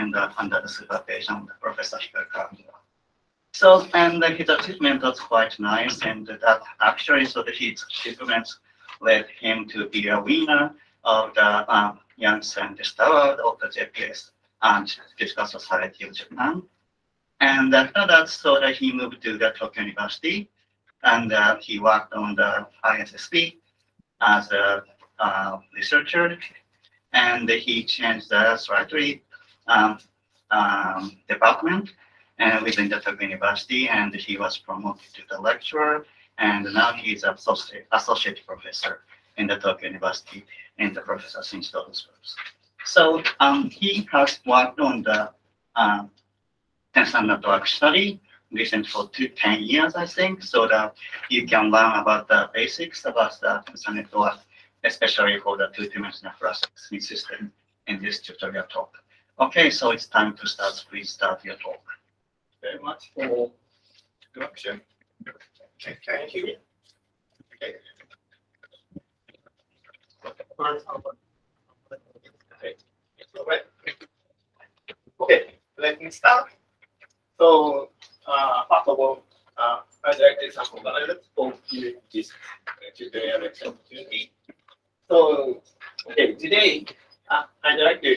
and under the supervision of Professor Hikaru. So, and his achievement was quite nice, and that actually, so that his achievements led him to be a winner of the um, Young Scientist Award of the JPS and Physical Society of Japan. And after that, so that he moved to the Tokyo University, and uh, he worked on the ISSP as a uh, researcher, and he changed the slightly um, um, department and within the Tokyo University, and he was promoted to the lecturer, and now he is associate, associate professor in the Tokyo University in the professor since those groups. So um, he has worked on the um, tensor network study recent for two, 10 years, I think, so that you can learn about the basics about the tensor network, especially for the two-dimensional Fluxy system in this tutorial talk. Okay, so it's time to start. Please start your talk very much for introduction. Okay, can you hear me? Okay. Okay, let me start. So, uh, first of all, uh, I'd like to thank organizers for giving this tutorial opportunity. So, okay, today uh, I'd like to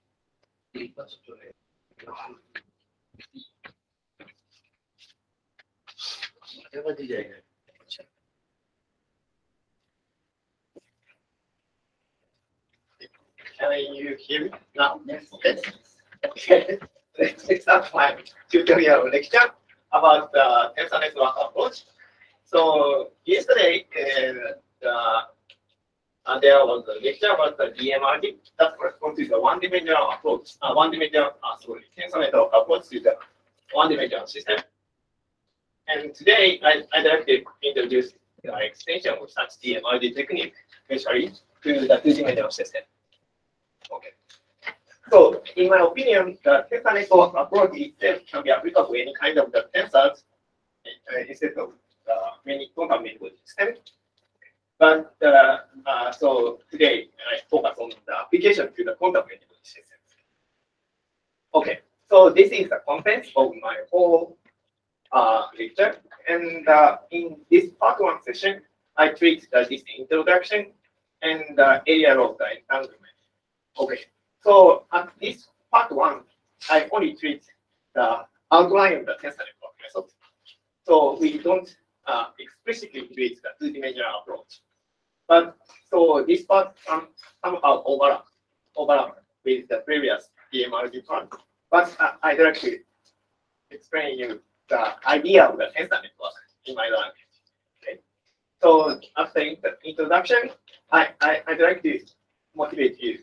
Can you hear me now? Yes. Okay. Okay. Let's start my tutorial lecture about the tensor network approach. So yesterday, uh, the, uh, there was a lecture about the DMRG that corresponds to the one-dimensional approach, uh, one-dimensional, uh, sorry, tensor network approach to the one-dimensional system. And today, I, I'd like to introduce the extension of such DMRG technique, especially to the two-dimensional system. Okay. So, in my opinion, the tensor network approach itself can be applicable to any kind of the tensors uh, instead of uh, many many-body systems. But uh, uh, so today I focus on the application to the many-body system. Okay, so this is the content of my whole uh, lecture. And uh, in this part one session, I treat this introduction and the area of the entanglement. Okay, so at this part one, I only treat the outline of the tensor network method. So we don't uh, explicitly treat the two-dimensional approach. But so this part um, somehow overlap, overlap with the previous DMRG part. But uh, I'd like to explain you the idea of the tensor network in my language. Okay. So after the introduction, I, I, I'd like to motivate you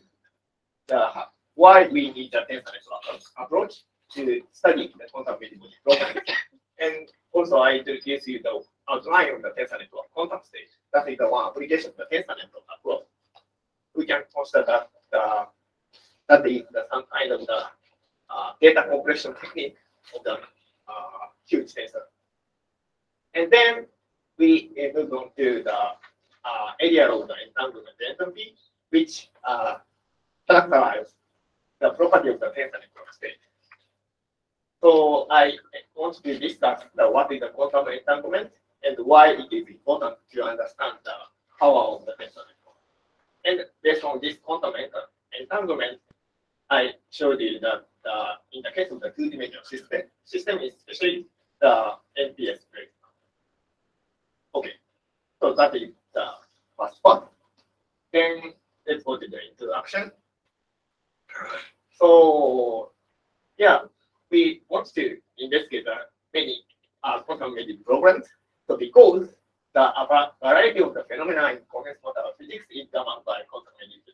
the, why we need the tensor network approach to study the quantum many-body programming. and also I introduce you the outline of the tensor network quantum state. That is the one application of the tensor network approach. We can consider that uh, that is the, some kind of the uh, data compression technique of the uh, huge tensor. And then we move on to the uh, area of the entanglement entropy, which uh, characterize the property of the tensor network state. So I want to discuss the what is the quantum entanglement and why it is important to understand the power of the network. And based on this quantum entanglement, I showed you that in the case of the two-dimensional system, system is especially the MPS breakdown. Okay, so that is the first part. Then let's go to the introduction. So yeah, we want to investigate uh, many uh, quantum medical programs. So because the variety of the phenomena in condensed matter physics is governed by medical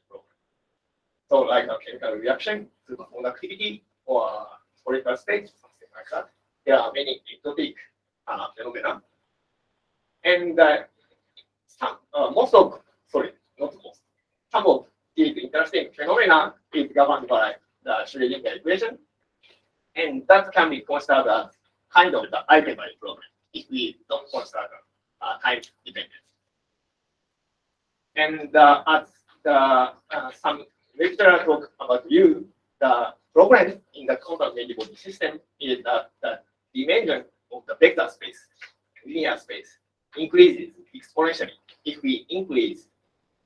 programs. So like a chemical reaction, superconductivity, or spherical state, something like that. There are many exotic uh, phenomena. And uh, some, uh, most of, sorry, not most, some of these interesting phenomena is governed by the Schrödinger equation. And that can be considered as kind of the eigenvalue problem if we don't consider uh, time dependence. And uh, as the, uh, some lecturer talk about you, the problem in the quantum many-body system is that the dimension of the vector space, linear space, increases exponentially if we increase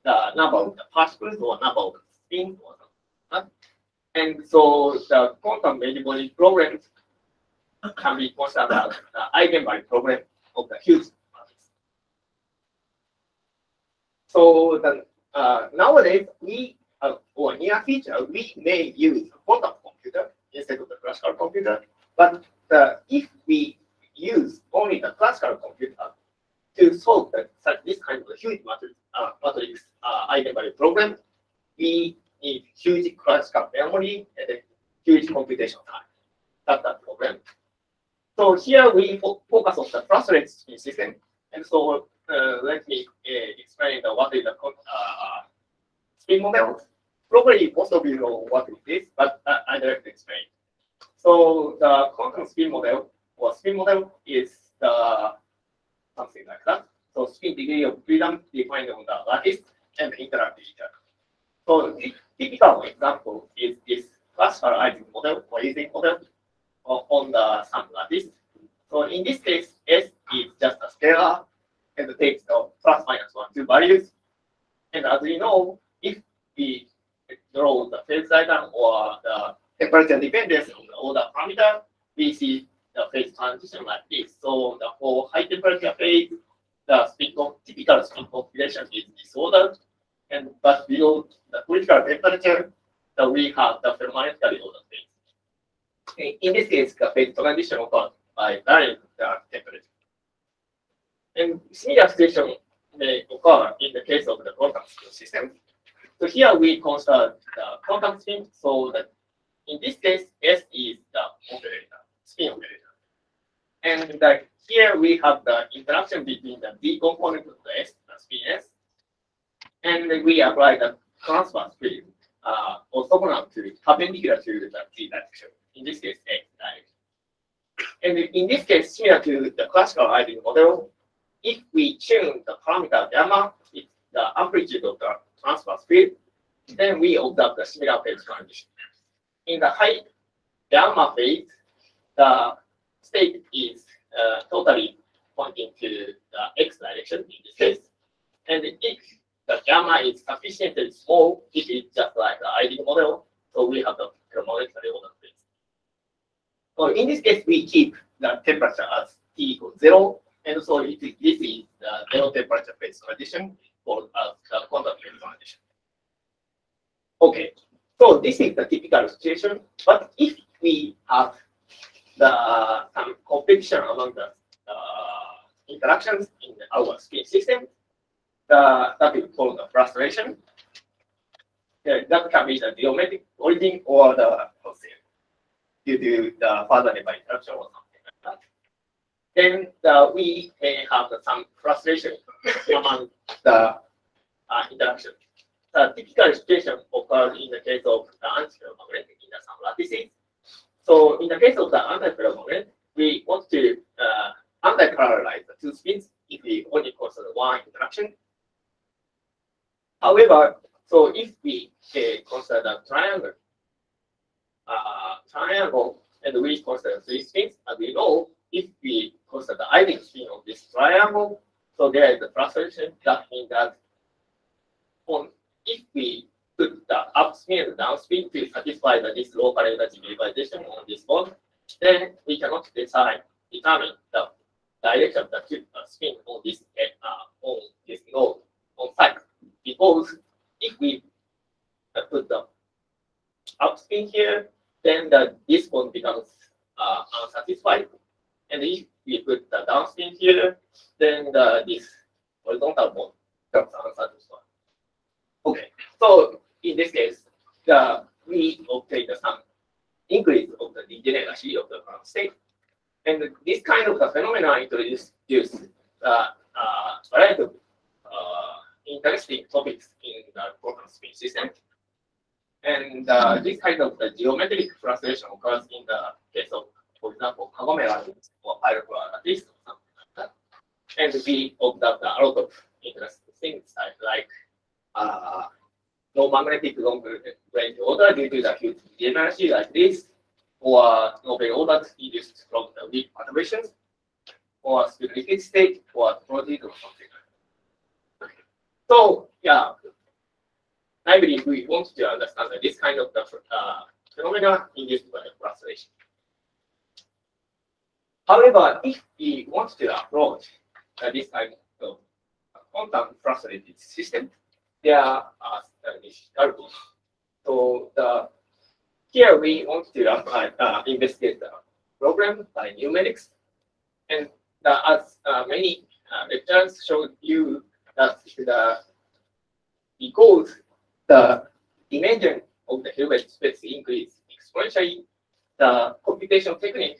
the number of the particles or number of spins. And so the quantum many-body problem can be considered as the eigenvalue problem of the huge matrix. So the, uh, nowadays, we, uh, or near future, we may use quantum computer instead of the classical computer. But uh, if we use only the classical computer to solve the, such, this kind of huge matrix, uh, matrix uh, eigenvalue problem, we need huge classical memory and huge computation time. That's the problem. So here we fo focus on the frustrated system. And so uh, let me uh, explain the, what is the uh, spin model. Probably most of you know what it is, but uh, I directly explain. So the quantum spin model or spin model is the something like that. So spin degree of freedom defined on the lattice and interact with each other. So the typical example is this classical model or Ising on the some lattice. So in this case, S is just a scalar and takes the plus minus one two values. And as we know, if we draw the phase diagram or the temperature dependence on the order parameter, we see the phase transition like this. So the for high temperature phase, the spin typical spin configuration is disordered, and but below the critical temperature, the we have the ferromagnetically ordered phase. In this case, the phase transition occurs by varying the temperature. And similar situation may occur in the case of the quantum system. So here we consider the quantum spin, so that in this case, S is the operator, spin operator. And the, here we have the interaction between the D component of the S, the spin S, and we apply the transverse field uh, orthogonal to perpendicular to the Z direction, in this case, X direction. And in this case, similar to the classical Ising model, if we tune the parameter gamma, it's the amplitude of the transverse field, then we observe the similar phase transition. In the high gamma phase, the state is uh, totally pointing to the x direction in this case. And if the gamma is sufficiently small, it is just like the Ising model, so we have the thermometric order phase. In this case, we keep the temperature as T equals zero, and so it, this is the zero temperature phase transition for uh, the quantum phase transition. Okay, so this is the typical situation, but if we have the some competition among the uh, interactions in our spin system, the, that is called the frustration. Yeah, that can be the geometric origin or the due to the further interaction or something like that. Then the, we may have some frustration among the uh, interaction. The typical situation occurs in the case of the antiferromagnetic in the some lattices. So in the case of the antiferromagnet, we want to uh, anti-colorize the two spins if we only consider one interaction. However, so if we uh, consider the triangle, uh, triangle and we consider three spins, and we know if we consider the Ising spin of this triangle, so there is a frustration. That means that on if we put the up spin and down spin to satisfy the this local energy derivatization on this bond, then we cannot decide determine the direction of the spin on this uh, on this node on site because if we put the up spin here, then the this bond becomes uh, unsatisfied, and if we put the down spin here, then the this horizontal bond becomes unsatisfied. Okay, so in this case, the we obtain the sum increase of the degeneracy of the quantum state. And this kind of the phenomena introduced uh, uh, variety of uh, interesting topics in the quantum spin system. And uh, this kind of the geometric frustration occurs in the case of, for example, Kagome or pyrochlore at least. And we observed a lot of interesting things like uh, no magnetic long range order due to the huge degeneracy like this, or no Nobel order induced from the weak perturbations, or liquid state, or protein or something. So, yeah, I believe we want to understand this kind of uh, phenomena induced by frustration. However, if we want to approach uh, this kind of quantum frustrated system, there are variables. So the here we want to apply, uh, investigate the program by numerics, and the, as uh, many uh, lectures showed you that the because the dimension of the Hilbert space increase exponentially, the computation technique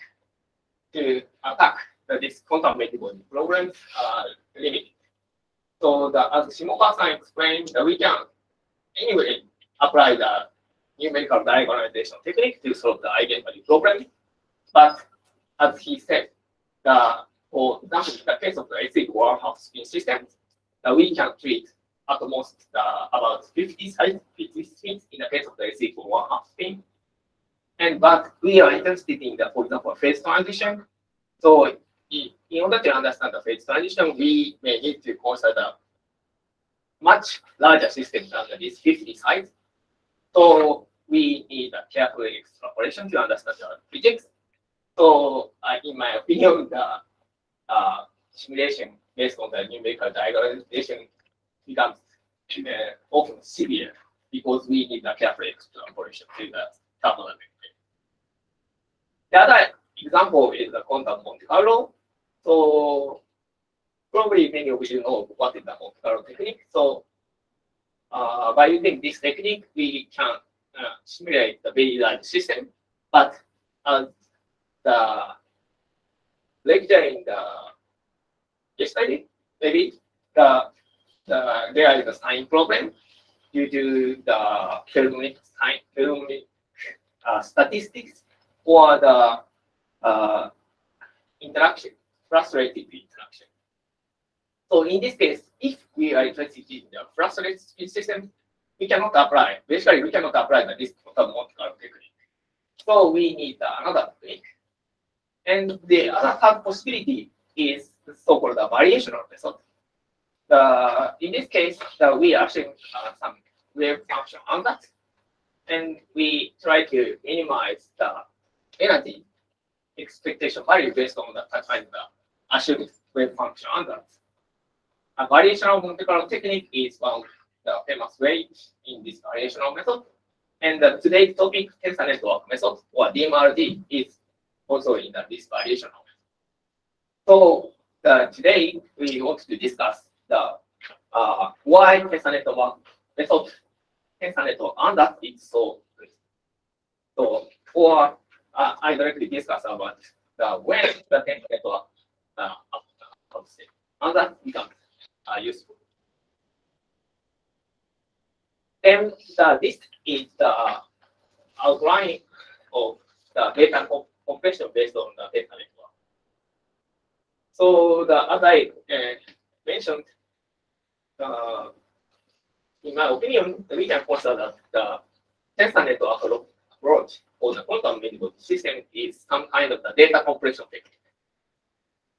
to attack this quantum multibody problems are limited. So the, as Shimoka-san explained, we can anyway apply the numerical diagonalization technique to solve the eigenvalue problem. But as he said, the, for example, in the case of the one half spin system, we can treat at most uh, about 50 size 50 spins in the case of the AC one half spin. And but we are interested in the, for example, phase transition. So in order to understand the phase transition, we may need to consider much larger system than this 50 size. So we need a careful extrapolation to understand the physics. So uh, in my opinion, the uh, simulation based on the numerical diagonalization becomes uh, often severe because we need a careful extrapolation to the thermodynamic. The other example is the quantum Monte Carlo. So probably many of you know what is the Monte Carlo technique. So uh, by using this technique, we can uh, simulate the very large system. But as the lecture in the yesterday, maybe the, the there is a sign problem due to the Fermi Fermi uh, statistics or the uh, interaction, frustrated interaction. So in this case, if we are interested in the frustrated system, we cannot apply. Basically, we cannot apply the disk optical technique. So we need another technique. And the other third possibility is the so-called variational method. The, in this case, the, we actually uh, some wave function ansatz, and we try to minimize the energy expectation value based on the kind of assumed wave function ansatz. A variational Monte Carlo technique is one of the famous ways in this variational method. And uh, today's topic, tensor network method, or DMRG, is also in the, this variational. So uh, today, we want to discuss the uh, why tensor network method, tensor network, and that is so. So, or uh, I directly discuss about the when the tensor network uh, and that becomes are useful. Then the list is the outline of the data compression based on the data network. So the as I uh, mentioned, uh, in my opinion, can that the network approach or the quantum minimal system is some kind of the data compression technique.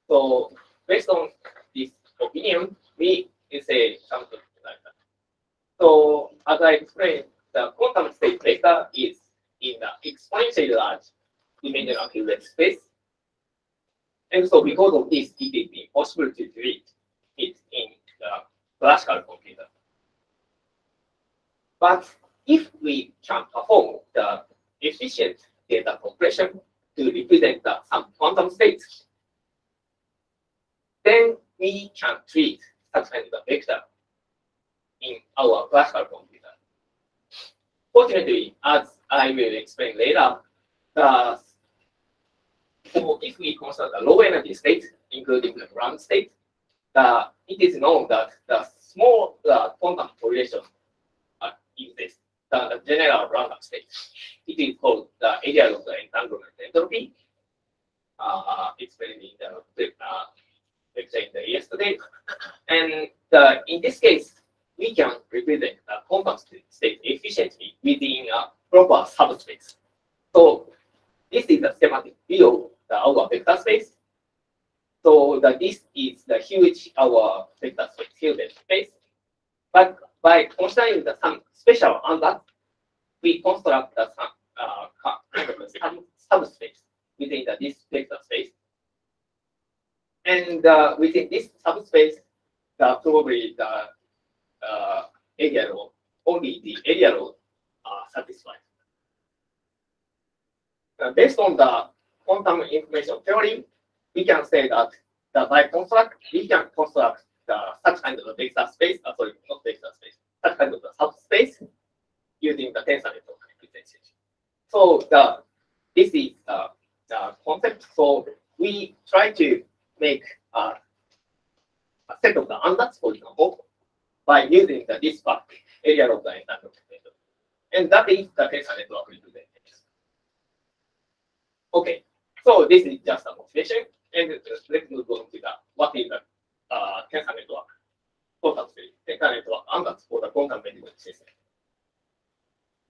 So based on this opinion, we say something like that. So as I explained, the quantum state vector is in the exponentially large dimensional Hilbert space. And so because of this, it is impossible to treat it in the classical computer. But if we can perform the efficient data compression to represent the, some quantum states, then we can treat such kind of vector in our classical computer. Fortunately, as I will explain later, the so if we consider the low energy state, including the ground state, the, it is known that the small uh, quantum correlation uh, exists, the, the general random state. It is called the area of the entanglement entropy. Uh, explained in the uh, the yesterday. And uh, in this case, we can represent the quantum state efficiently within a proper subspace. So this is the schematic view of the, our vector space. So the, this is the huge our vector space, space. But by considering the some special ansatz, we construct the some uh, sub subspace within the, this vector space. And uh, within this subspace, the probably the uh, area only the area law are satisfied. Uh, based on the quantum information theory, we can say that by construct, we can construct the such kind of a vector space, uh, sorry, not vector space, such kind of a subspace using the tensor network representation. So the this is uh, the concept. So we try to make uh, a set of the ansatz, for example, by using the this back area of the entanglement method. And that is the tensor network representation. Okay, so this is just a motivation. And let's move on to the what is the uh, tensor network quantum space, tensor network ansatz for the quantum management system.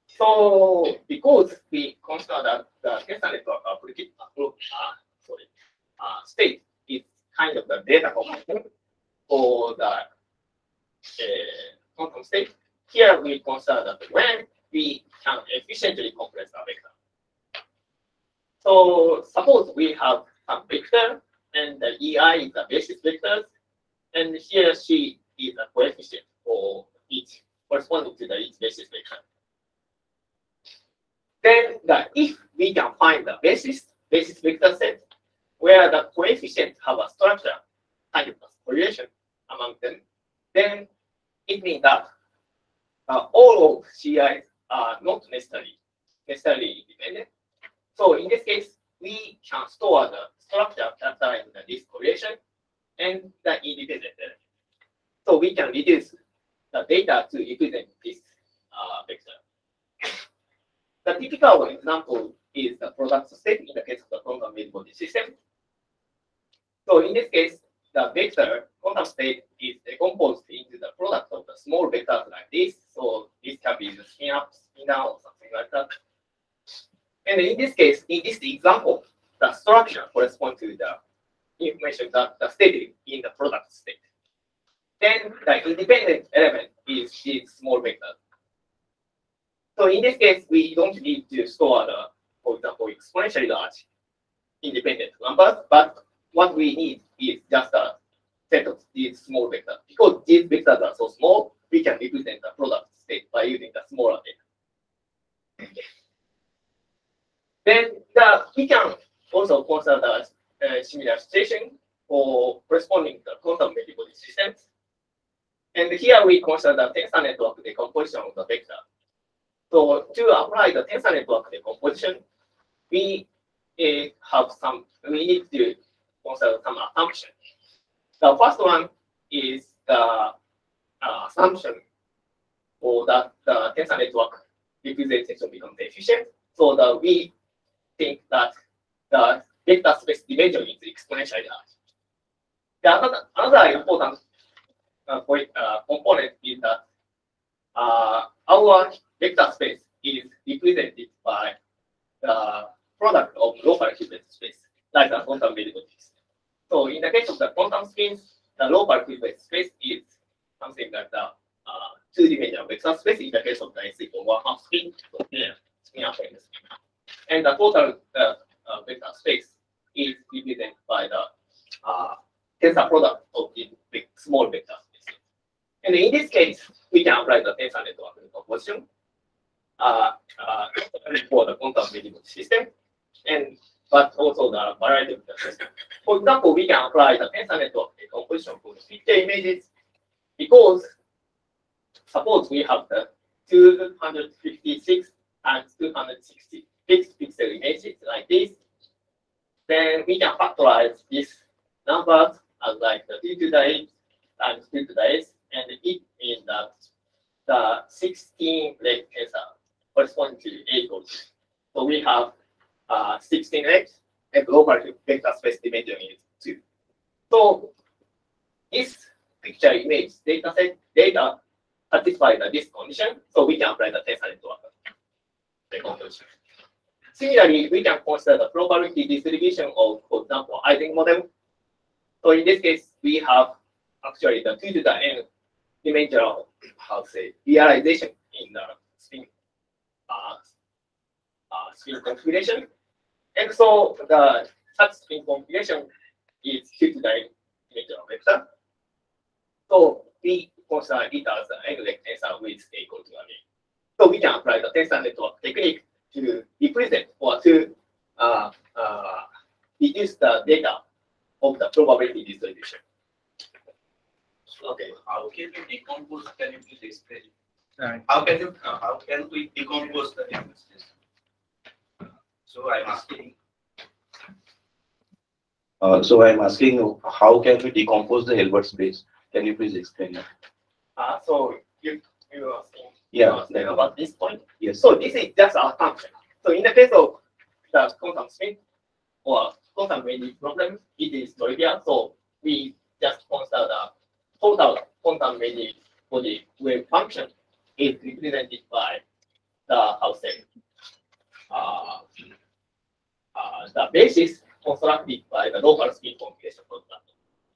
So because we consider that the tensor network application, uh, sorry, uh, state is kind of the data component for the uh, quantum state. Here we consider that when we can efficiently compress the vector. So suppose we have vector and the EI is the basis vectors, and here she is a coefficient for each corresponding to the each basis vector. Then the, if we can find the basis, basis vector set where the coefficients have a structure kind of correlation among them, then it means that uh, all of are not necessarily necessarily independent. So in this case, we can store the structure characterized in this correlation and the independent element. So we can reduce the data to represent this uh, vector. The typical example is the product state in the case of the quantum made body system. So in this case, the vector quantum state is decomposed into the product of the small vectors like this. So this can be the spin up, spin down, or something like that. And in this case, in this example, the structure corresponds to the information that the stated in the product state. Then the independent element is this small vector. So in this case, we don't need to store the, for example, exponentially large independent numbers, but what we need is just a set of these small vectors. Because these vectors are so small, we can represent the product state by using the smaller data. Then the, we can also consider the uh, similar situation for corresponding to quantum many-body systems. And here we consider the tensor network decomposition of the vector. So to apply the tensor network decomposition, we uh, have some, we need to consider some assumptions. The first one is the uh, assumption or that the tensor network representation becomes efficient. So that we think that the vector space dimension is exponentially large. The another, another important uh, point, uh, component is that uh, our vector space is represented by the product of local Hilbert space, like the quantum space. So in the case of the quantum spins, the local Hilbert space is something like the uh, two-dimensional vector space in the case of the S equal one half spin, so yeah, spin and spin. And the total uh, uh, vector space is represented by the uh, tensor product of the big, small vector space. And in this case, we can apply the tensor network decomposition uh, uh, for the quantum variable system, and but also the variety of system. For example, we can apply the tensor network decomposition for the picture images because suppose we have the 256 and 260 fixed pixel images like this, then we can factorize these numbers as like the 2 to the 8 times 2 to the 8, and it means that the 16 leg tensor correspond to 8 goals. So we have uh, 16 legs, and global vector space dimension is 2. So this picture image data set data satisfy this condition, so we can apply the tensor network. The conclusion. Similarly, we can consider the probability distribution of, for example, eigenmodel. So in this case, we have actually the 2 to the n dimensional, how to say, realization in the spin, uh, uh, spin configuration. And so the such spin configuration is 2 to the n vector. So we consider it as an n-leg tensor with equal to a So we can apply the tensor network technique to represent or to uh, uh, reduce the data of the probability distribution. Okay, how can we decompose, can you please explain? Right. How can you, uh, how can we decompose the images? So I'm asking, Uh, so I'm asking, how can we decompose the Hilbert space? Can you please explain that? Uh, so you you are asking Yeah, about this point. yes. So this is just a function. So in the case of the quantum spin or quantum memory problem, it is trivial. So we just consider the total quantum memory body wave function is represented by the how say uh, uh, the basis constructed by the local spin configuration for example.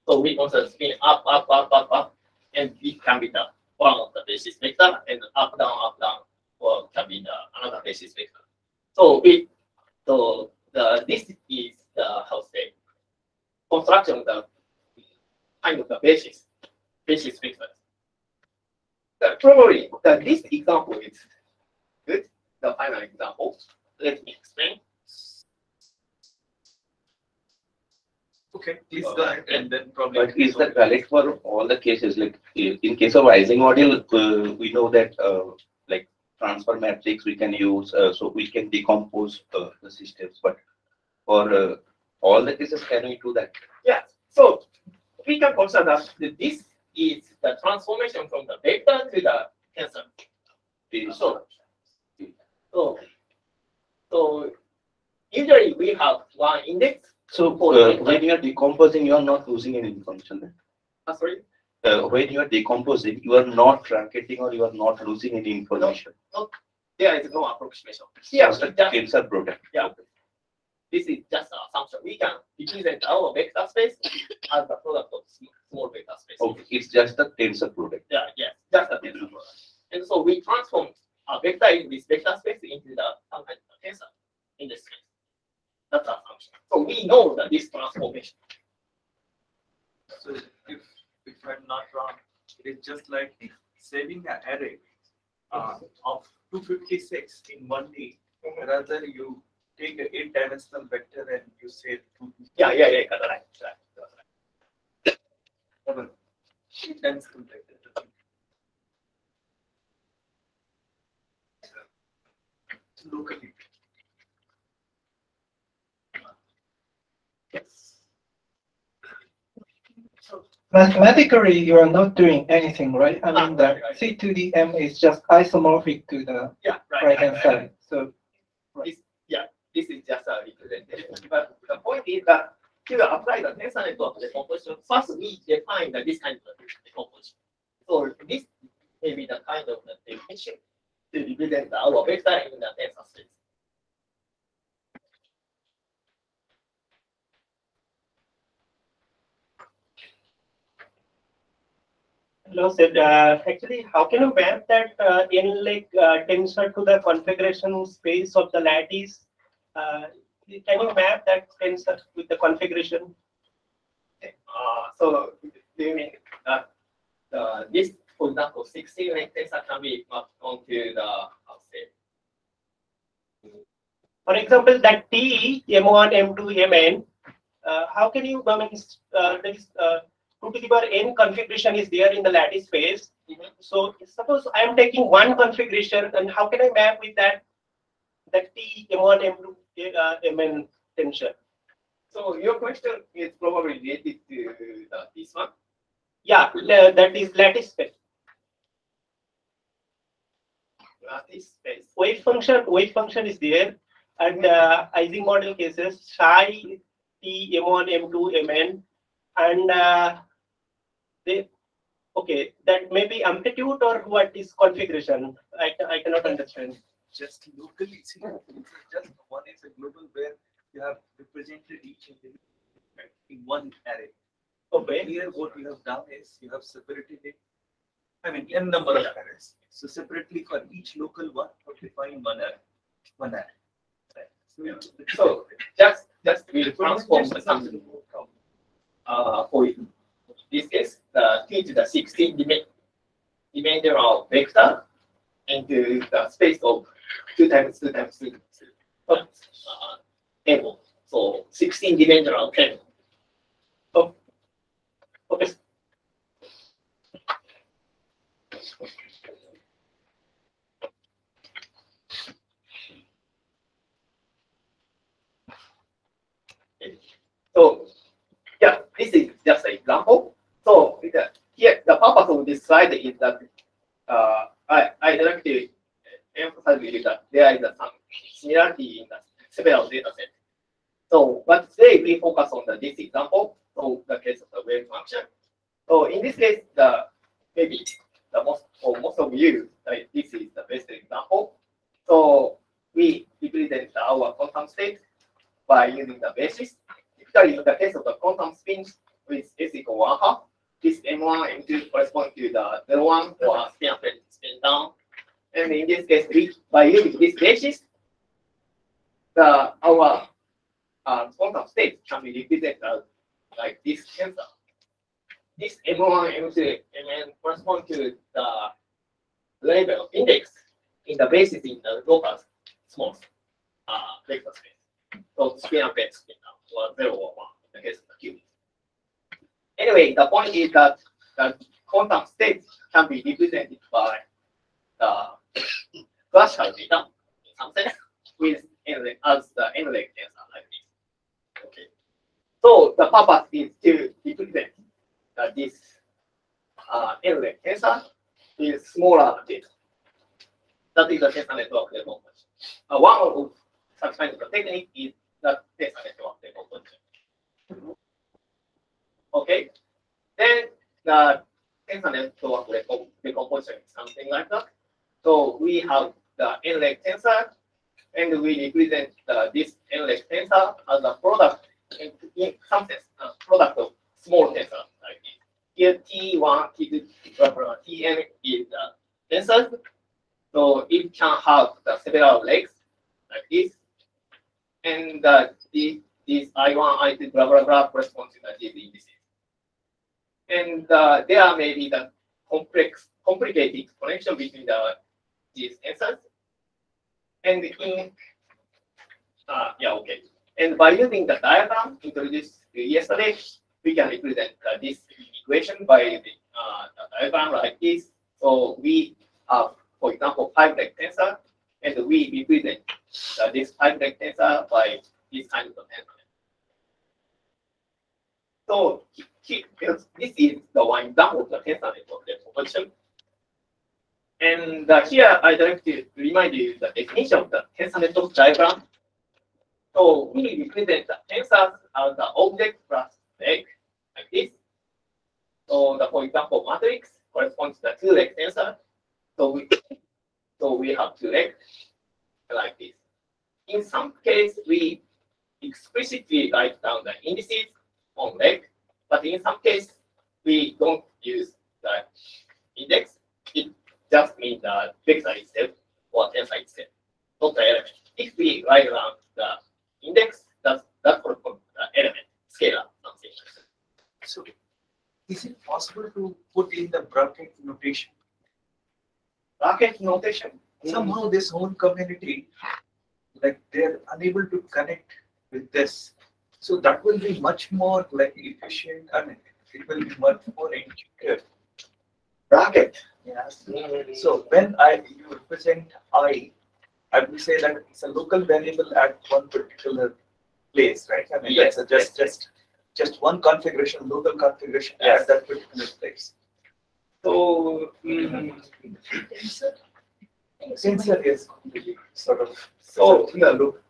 So we consider spin up, up, up, up, up, and it can be the one of the basis vector, and up, down, up, down, or can be the another basis vector. So we, so the this is the how say construction of the kind of the basis basis vector. The, probably the this example is good. The final example. Let me explain. Okay, please go ahead and then probably. But is that valid for all the cases? Like in case of Ising model, uh, we know that uh, like transfer matrix we can use, uh, so we can decompose uh, the systems. But for uh, all the cases, can we do that? Yeah. So we can consider that this is the transformation from the vector to the tensor. Is- So, so, so usually we have one index. So uh, when you are decomposing, you are not losing any information. Uh, sorry, Uh, when you are decomposing, you are not truncating or you are not losing any information. No, there is no approximation. Here, Just just, tensor product. yeah, this is just an assumption. We can represent our vector space as the product of sm- small vector space. Okay, it's just a tensor product. Yeah, yes, just a tensor product. And so we transform a vector in this vector space into the some kind of tensor in this space. That's our assumption. So we know that this transformation. So if, if I'm not wrong, it's just like saving an array uh, of two fifty-six in one day. Rather you take an eight dimensional vector and you say two. Yeah, yeah, yeah, that's right. that's right. Eight dimensional vector. Locally. Yes. Mathematically, you are not doing anything, right? I Ah, mean, the right, right. C to the M is just isomorphic to the Yeah, right. right hand side. So This, yeah, this is just a representation. But the point is that to apply the tensor network decomposition, first we define the, this kind of decomposition. So this may be the kind of the definition to represent our vector in the tensor space. Hello, sir. Uh, Actually, how can you map that uh, in like uh, tensor to the configuration space of the lattice? Uh, Can you map that tensor with the configuration? Uh, so do you mean that the this, for example, sixteen length tensor can be mapped onto the, say, For example, that T, M1, M2, Mn, uh, how can you, I mean, uh, there is uh, 2 to the power n configuration is there in the lattice space. Mhm. So suppose I am taking one configuration and how can I map with that? that T M1 M2 uh, Mn tensor. So your question is probably related to the, this one. Yeah, that is lattice space. Lattice space. Wave function, wave function is there, and uh, Ising model cases psi T M1 M2 Mn, and uh, they okay that may be amplitude or what is configuration. I I cannot understand. Just locally, see, it's just one is a global where you have represented each individual in one array. Okay. Here, what you have done is you have separated it. I mean, n number of arrays. So separately for each local one, you have defined one array, one array. Right. So it's- it's So just just we transform the something uh for this case the t to the sixteen dimen- dimensional vector into the space of two times two times two. uh, table. So sixteen dimensional table. Okay. So, this is just an example. So, the, here, the purpose of this slide is that uh, I, I'd like to emphasize you that there is some similarity in the several data sets. So, but today we focus on the, this example, so the case of the wave function. So, in this case, the maybe the most for most of you, like, this is the best example. So, we represent our quantum state by using the basis Typically, in the case of the quantum spins with s equal one half, this m1, m2 correspond to the L1 or spin up and spin down. And in this case, we, by using this basis, the our uh, quantum state can be represented as like this tensor. This m1, m2, mn correspond to the label index in the basis in the local small uh, vector space. So spin up and spin down, or zero or one in the cube. Anyway, the point is that the quantum state can be represented by the classical data in some sense with as the n-leg tensor like this. Okay. So the purpose is to represent uh, this uh, n-leg tensor is smaller data. That is the tensor network development. Uh, one of such kind of technique is the tensor network. Okay, then the tensor network decom- decomposition is something like that. So we have the n-leg tensor, and we represent the, this n-leg tensor as a product in, in some sense, a product of small tensor like. Here T1, T2, blah, blah, Tn is the tensor. So it can have the several legs like this. And the, these I1, I2, blah, blah, blah correspond to the these indices. And uh, there may be the complex, complicated connection between the these tensors. And in, uh, yeah, okay. And by using the diagram introduced yesterday, we can represent uh, this equation by the, uh, the diagram like this. So we have, for example, five leg tensor, and we represent uh, this five leg tensor by this kind of tensor. So this is the one example of the tensor network decomposition. And uh, here I'd like to remind you the definition of the tensor network diagram. So we represent the tensors as the object plus leg like this. So the, for example, matrix corresponds to the two leg tensor. So we so we have two legs like this. In some case, we explicitly write down the indices on leg, but in some case, we don't use the index. It just means the vector itself or tensor itself, not the element. If we write down the index, that's that to the element, scalar, something. So is it possible to put in the bracket notation? Bracket notation. Somehow this whole community, like they're unable to connect with this. So that will be much more like efficient and it will be much more intuitive. Bracket. Yes. So when I, you represent I I would say that it's a local variable at one particular place, right? I mean, Yes, that's a just, just, just one configuration, local configuration Yes. at that particular place. So, mm, Tensor is completely sort of. so, yeah, look,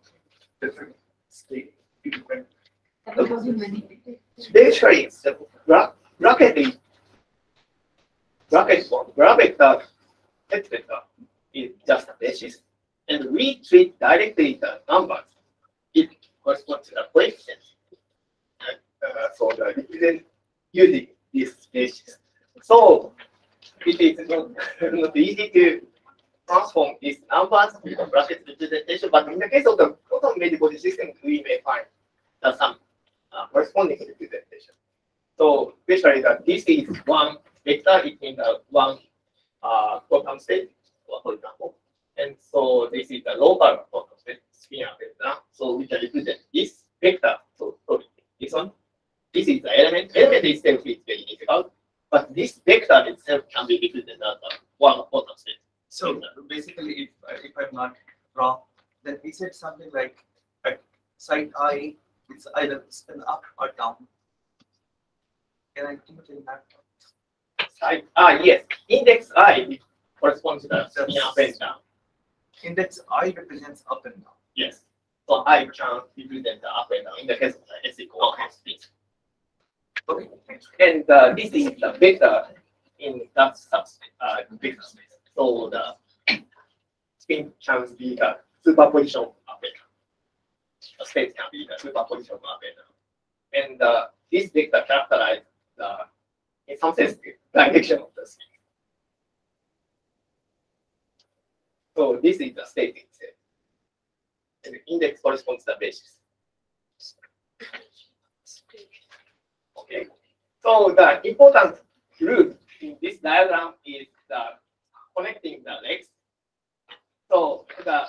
different state, different. basically, the gra- bracket is bracket for bracket vector, text is just a basis, and we treat directly the numbers. It corresponds to the coefficients. Uh, so the represent using this basis. So it is not, not easy to transform these numbers with a bracket representation, but in the case of the quantum mechanical system, we may find that some uh, corresponding representation. So basically that this is one vector, it uh, one uh, quantum state, for example. And so this is the local quantum state spinor vector. So we can represent this vector. So, so this one, this is the element. Element itself is very difficult, but this vector itself can be represented as one quantum state. So basically, if, I- if I'm not wrong, then we said something like, at site I, it's either spin up or down. Can I think in that? Side, ah, yes, index i corresponds to the spinor vector. Index I represents up and down. Yes. So I can represent the up and down in the case of the S equal. Okay, thanks. And uh, this is the vector in that subspace, uh, vector space. So the spin can be the superposition of a vector. The space can be the superposition of a vector. And uh, this vector characterizes the, in some sense, the direction of the spin. So this is the state itself. And the index corresponds to the basis. Okay. So the important root in this diagram is the connecting the legs. So the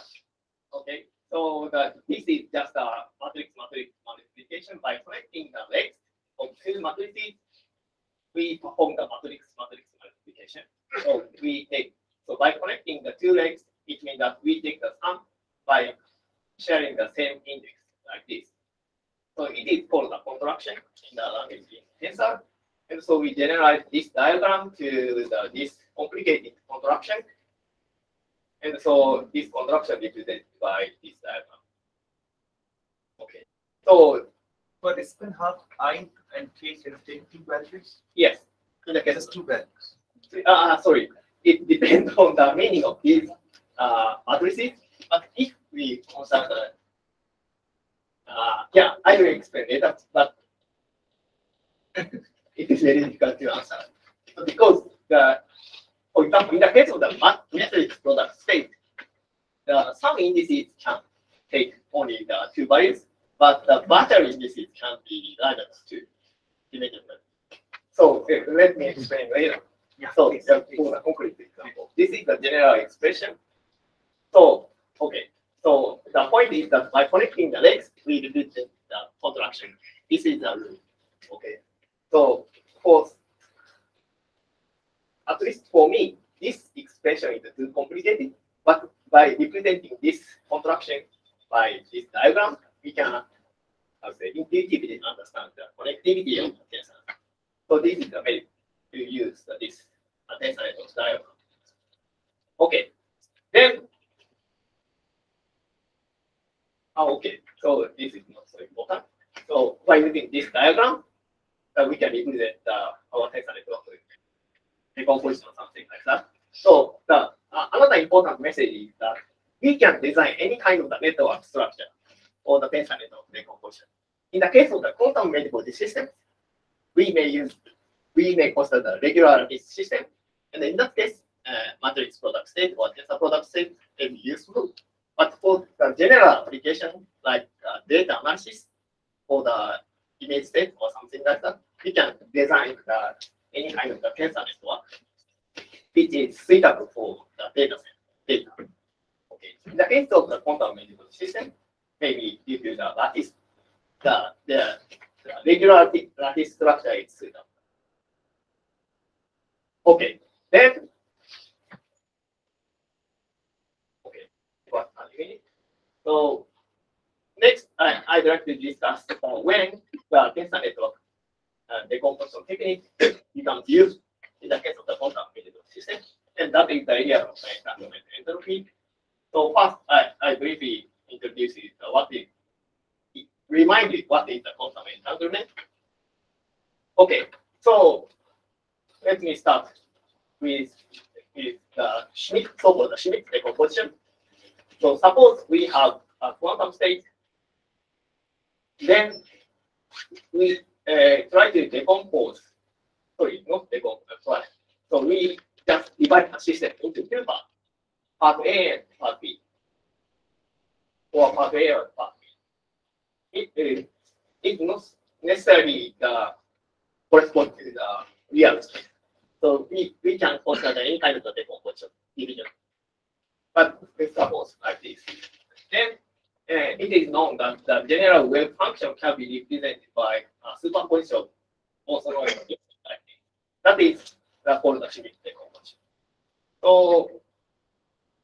okay. So the this is just a matrix matrix multiplication by connecting the legs of two matrices. We perform the matrix matrix multiplication. So we take so by connecting the two legs, it means that we take the sum by sharing the same index like this. So it is called the contraction in the language tensor. And so we generalize this diagram to the, this complicated contraction. And so this contraction is represented by this diagram. Okay. So For spin half, I and K can take two values, yes, in the case two values. uh, sorry, it depends on the meaning of these uh, matrices. But if we consider, uh, yeah, I will explain later, but it is very difficult to answer because the, for example, in the case of the mat- matrix product state, the some indices can take only the two values, but the virtual indices can be either two dimensional. So uh, let me explain later. Yeah. So, uh, for a concrete example, this is the general expression. So, okay, so the point is that by connecting the legs, we reduce the the contraction. This is the rule. Okay, so for at least for me, this expression is too complicated. But by representing this contraction by this diagram, we can, I would say, intuitively understand the connectivity of tensor. So this is the way to use this tensor diagram. Okay, then. Oh, okay, so this is not so important. So by using this diagram, uh, we can represent uh, our tensor network decomposition or something like that. So the another important message is that we can design any kind of the network structure or the tensor network decomposition. In the case of the quantum mechanical system, we may use we may consider the regularity system, and in that case, uh, matrix product state or tensor product state may be useful. But for the general application like uh, data analysis or the image state or something like that, we can design the, any kind of the tensor network which is suitable for the data set. Data. Okay. In the case of the quantum mechanical system, maybe due to the lattice, the, the, the regularity lattice structure is suitable. Okay, then. Okay, So next, I, I'd like to discuss uh, when the tensor network decomposition technique becomes used in the case of the quantum physical system. And that is the area of entanglement entropy. So first, I, I briefly introduce it, uh, what is, remind you what is the quantum entanglement. Okay, so let me start with, with the Schmidt, so-called the Schmidt decomposition. So suppose we have a quantum state, then we uh, try to decompose, sorry, not decompose. So we just divide the system into two parts, part A and part B, or part A or part B. It, uh, it's not necessarily the correspond to the real. So we, we can consider any kind of decomposition division. But we suppose like this. Then uh, it is known that the general wave function can be represented by a superposition of orthogonal like. That is the Schmidt decomposition. So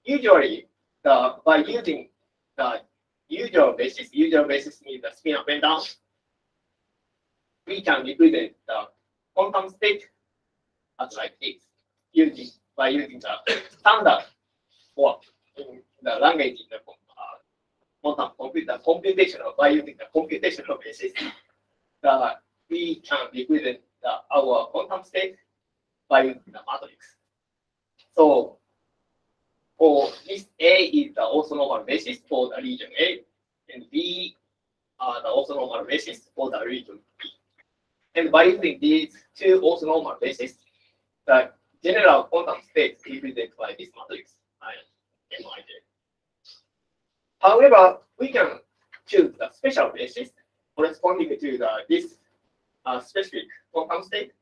usually the by using the usual basis, usual basis means the spin up and down, we can represent the quantum state as like this using by using the standard or in the language in the quantum computer computational by using the computational basis. The, we can represent the, our quantum state by using the matrix. So for this A is the orthonormal basis for the region A, and B are the orthonormal basis for the region B. And by using these two orthonormal bases, the general quantum state is represented by this matrix and MIJ. However, we can choose the special basis corresponding to the this uh, specific quantum state,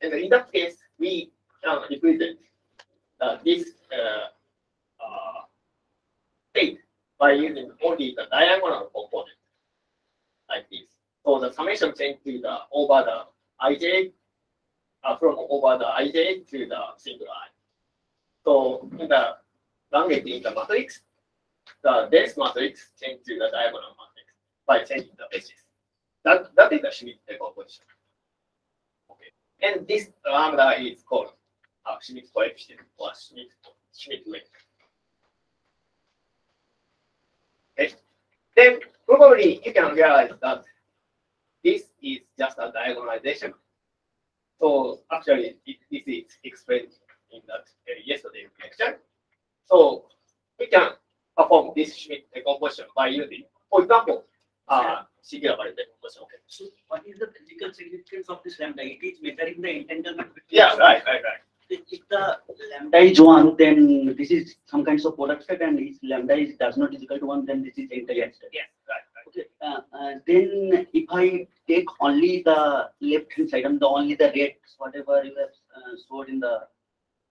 and in that case, we can represent uh, this uh, uh, state by using only the diagonal component like this. So the summation change to the over the ij uh, from over the ij to the single i. So in the language in the matrix, the dense matrix change to the diagonal matrix by changing the basis. That that is the Schmidt decomposition. Okay. And this lambda is called uh, Schmidt coefficient or Schmidt Schmidt length. Okay. Then probably you can realize that this is just a diagonalization. So actually, it, this is explained in that uh, yesterday lecture. So we can perform this Schmidt decomposition by using, for example, uh, value decomposition. Okay. So what is the physical significance of this lambda? It is measuring the entanglement. Yeah, right, right, right. If the lambda is one, then this is some kinds of product set and if lambda is does not is equal to one, then this is entanglement. set. Yes, right, right. Okay, uh, uh, then if I take only the left hand side and the only the red, whatever you have uh, stored in the,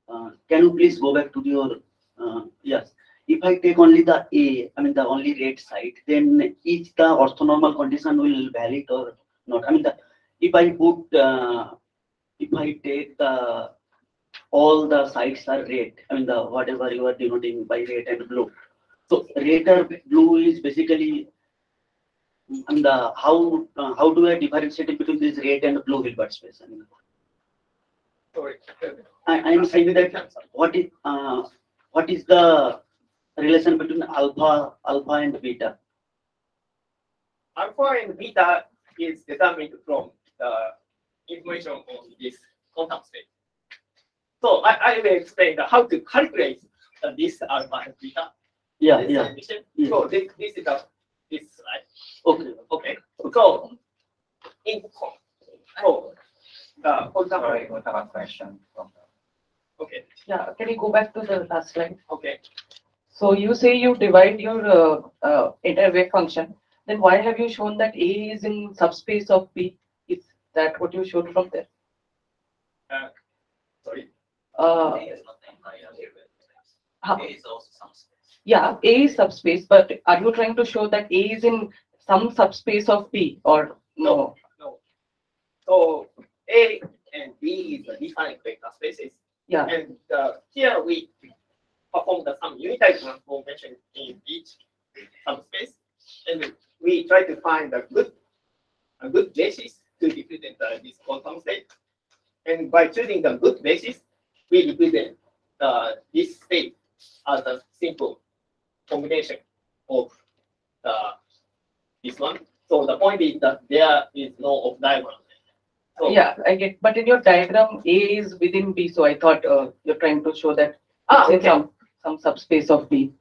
uh, can you please go back to your, uh, yes. If I take only the A, I mean the only red side, then is the orthonormal condition will valid or not? I mean the, if I put, uh, if I take the, all the sides are red, I mean the, whatever you are denoting by red and blue. So red or blue is basically and the how uh, how do I differentiate between this red and blue Hilbert space? I mean, Sorry. I, I am saying that what is uh, what is the relation between alpha alpha and beta? Alpha and beta is determined from the information on this quantum state. So I, I will explain the, how to calculate uh, this alpha and beta. Yeah, this yeah. Yeah. So this, this is the this slide. Okay. Okay. So in so uh, for example, Sorry, we have a question from. okay, Yeah, can you go back to the last slide? okay. So you say you divide your uh, uh, entire wave function, then why have you shown that A is in subspace of B? Is that what you showed from there? Sorry. Uh, is not the entire Huh. A is also some space. yeah, A is subspace, but are you trying to show that A is in some subspace of B or no? No. So A and B is the definite vector spaces. Yeah, And uh, here we perform the some unitary transformation in each subspace, and we try to find a good, a good basis to represent uh, this quantum state. And by choosing the good basis, we represent uh, this state as a simple combination of the, this one. So the point is that there is no off diagonal. So Yeah, I get, but in your diagram, A is within B, so I thought, uh, you're trying to show that Ah, okay. some, some subspace of B.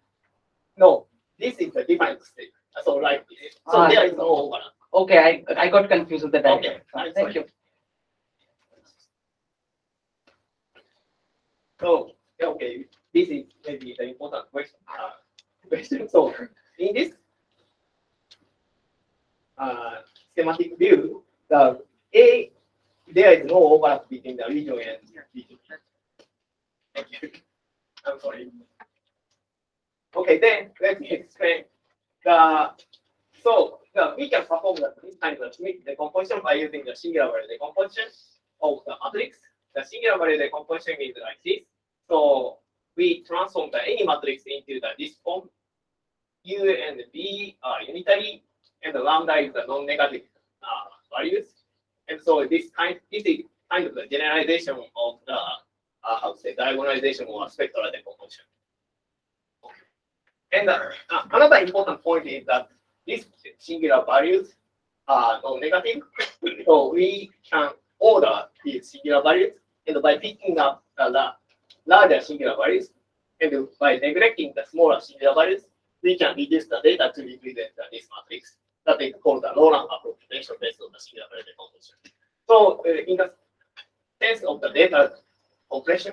No, this is the defined state. So like, so Ah. there is no overlap. Okay, I, I got confused with the diagram. Okay, I'm Thank sorry. you. So, yeah, okay, this is maybe the important question. Uh, question. So, in this uh, schematic view, the A, there is no overlap between the region and region. Thank you. I'm sorry. Okay, then let me explain. The so the, we can perform the this kind of Schmidt decomposition by using the singular value decomposition of the matrix. The singular value decomposition is like this. So we transform the any matrix into the this form. U and B are unitary, and the lambda is the non-negative uh, values. And so this kind this is kind of the generalization of the uh, how to say diagonalization or spectral decomposition. And uh, another important point is that these singular values are non-negative, so we can order these singular values, and by picking up the larger singular values, and by neglecting the smaller singular values, we can reduce the data to represent this matrix. That is called the low rank approximation based on the singular value decomposition. So, uh, in the sense of the data compression,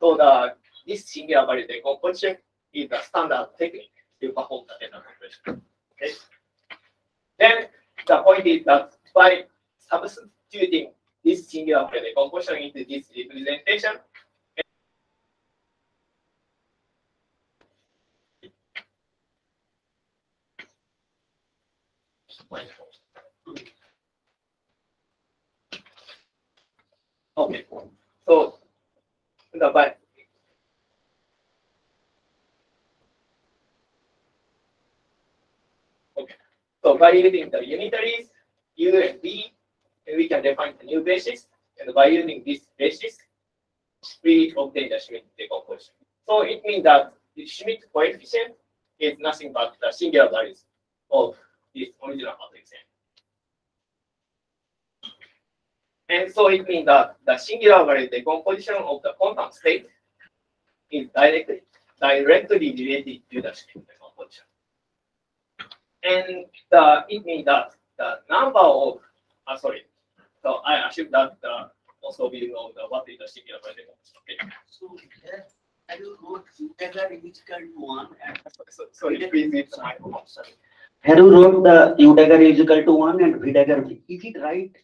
so the this singular value decomposition is the standard technique to perform the data compression. Okay. Then the point is that by substituting this singular value decomposition into this representation, Okay, so the by Okay, so by using the unitaries, U and V, we can define the new basis, and by using this basis, we obtain the Schmidt decomposition. So it means that the Schmidt coefficient is nothing but the singular values of this original matrix. And so it means that the singular value decomposition of the quantum state is directly directly related to the Schmidt decomposition. And the, it means that the number of, uh, sorry, so I assume that uh, also we know the, what is the singular value decomposition. Okay. So here, I will go together is equal to one and. So, sorry, please use the microphone. Sorry. Heru wrote the U dagger is equal to one and V dagger, V. is it right?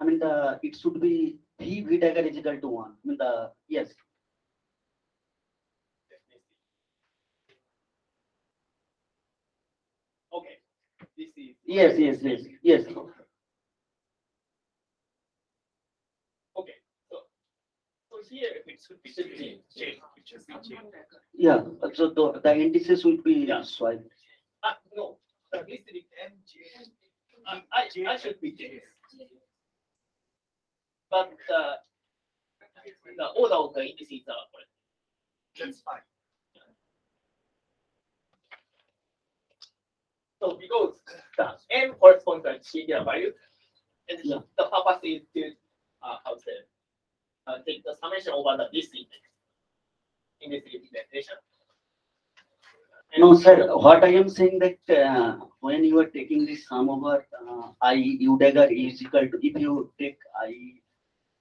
I mean, the, it should be V, V dagger is equal to one, I mean, the, yes. This is. Yes, yes, yes, yes. Okay, so, so here it should be changed, changed, it should be changed. Yeah, so the, the indices will be Yeah. swiped. Uh, no, the list is I, I, I should be changed. But, uh, the order of the indices are correct. That's fine. So because the n corresponds to singular value, and Yeah. the purpose is to, uh, how to say, uh, take the summation over the this index in this representation. And- No, sir, what I am saying that, uh, when you are taking this sum over, uh, I, U dagger is equal to, if you take I,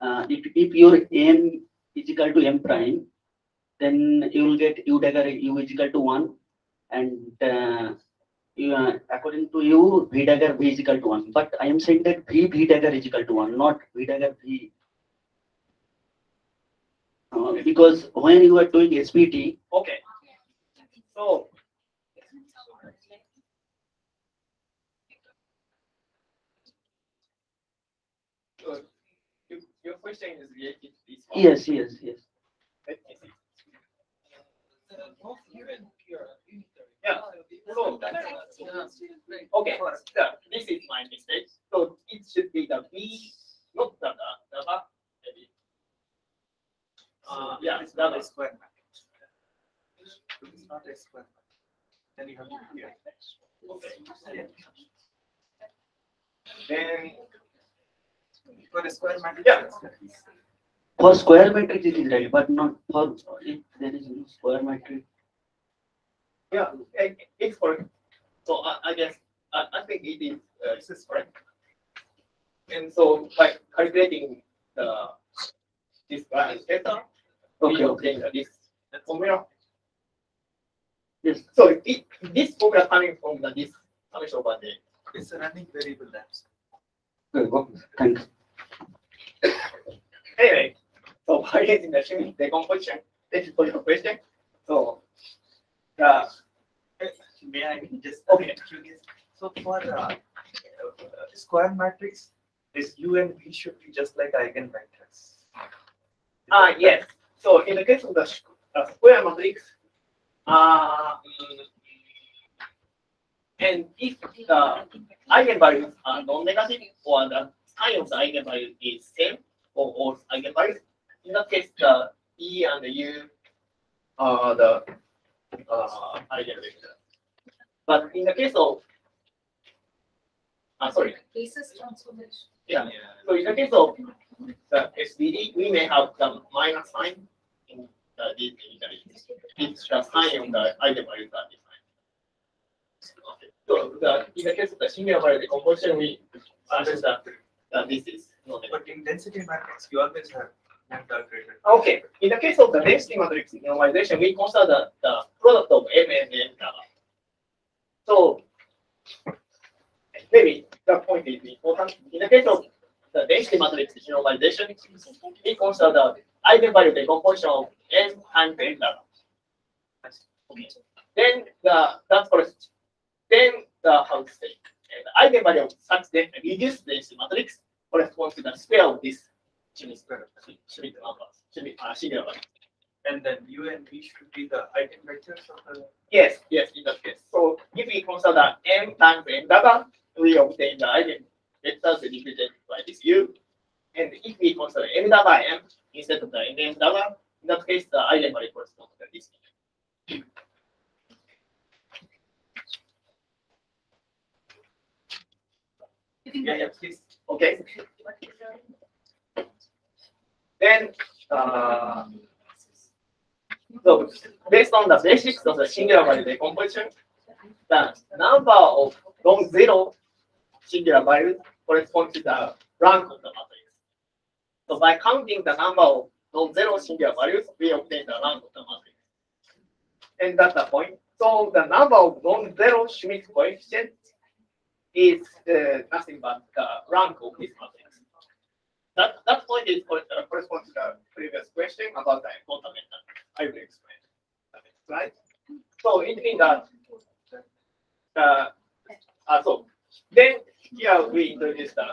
uh, if, if your M is equal to M prime, then you will get U dagger, U is equal to one, and, uh, you, according to you, V dagger, V is equal to one, but I am saying that V, V dagger is equal to one, not V dagger, V. Uh, because when you are doing SVD, Okay. So. So, you- Your question is related to this one. yes, yes, yes. Let me see. Yeah. So, okay, so this is my mistake. So it should be the B, not the, the, the, maybe. Uh, yeah, It's not a is, square matrix. It's not a square. matrix. Then you have to clear. okay. Then, For a square matrix. Yeah. it's- For square matrix it is right, but not for, if there is no square matrix. Yeah, it- it's correct. So I, I guess, I, I think it is, uh, this is correct. And so by calculating the, this balance data, we Okay, okay. obtain this formula. Yes. So it, this formula coming from the, this summation over the It's a running variable that's. Okay, go. Thanks. Anyway, so by using the Schmidt decomposition, this is for your question. So, the, May I just? Okay. So for uh, uh, square matrix, this U and V should be just like eigenvectors. ah, yes, so in the case of the uh, square matrix, uh, and if the eigenvalues are non-negative or the sign of the eigenvalue is same for all eigenvalues, in that case, the E and the U are the uh, eigenvector. But in the case of, uh, sorry, Basis transformation. yeah, so in the case of the SVD, we may have the minus sign in the D It's the sign of the eigenvalues are defined. Okay. So the, in the case of the singular value decomposition, we understand that this is not a- But in density matrix, you always have lambda greater. Okay, in the case of the density matrix normalization, we consider the, product of M and N gamma. So maybe the point is important. In the case of the density matrix normalization, we consider the eigenvalue decomposition of N times N gamma. Then the that's correct. Then the how to say the eigenvalue of such then reduced density matrix corresponds to the square of this Schmidt Schmidt numbers, Schmidt uh, singular value. And then U and V should be the eigenvectors of the. Yes, yes, in that case. So if we consider m times n dagger, we obtain the eigenvectors represented by this u. And if we consider m dagger m instead of the n m dagger, in that case, the eigenvalue corresponds to this. Yeah, yeah, please. Okay, then, uh, so based on the basics of the singular value decomposition, the number of non-zero singular values corresponds to the rank of the matrix. So by counting the number of non-zero singular values, we obtain the rank of the matrix. And that's the point. So the number of non-zero Schmidt coefficients is uh, nothing but the rank of this matrix. That, that point is uh, corresponds to the previous question about the fundamental. I will explain. slide. So it means that uh, uh, so then here we introduce the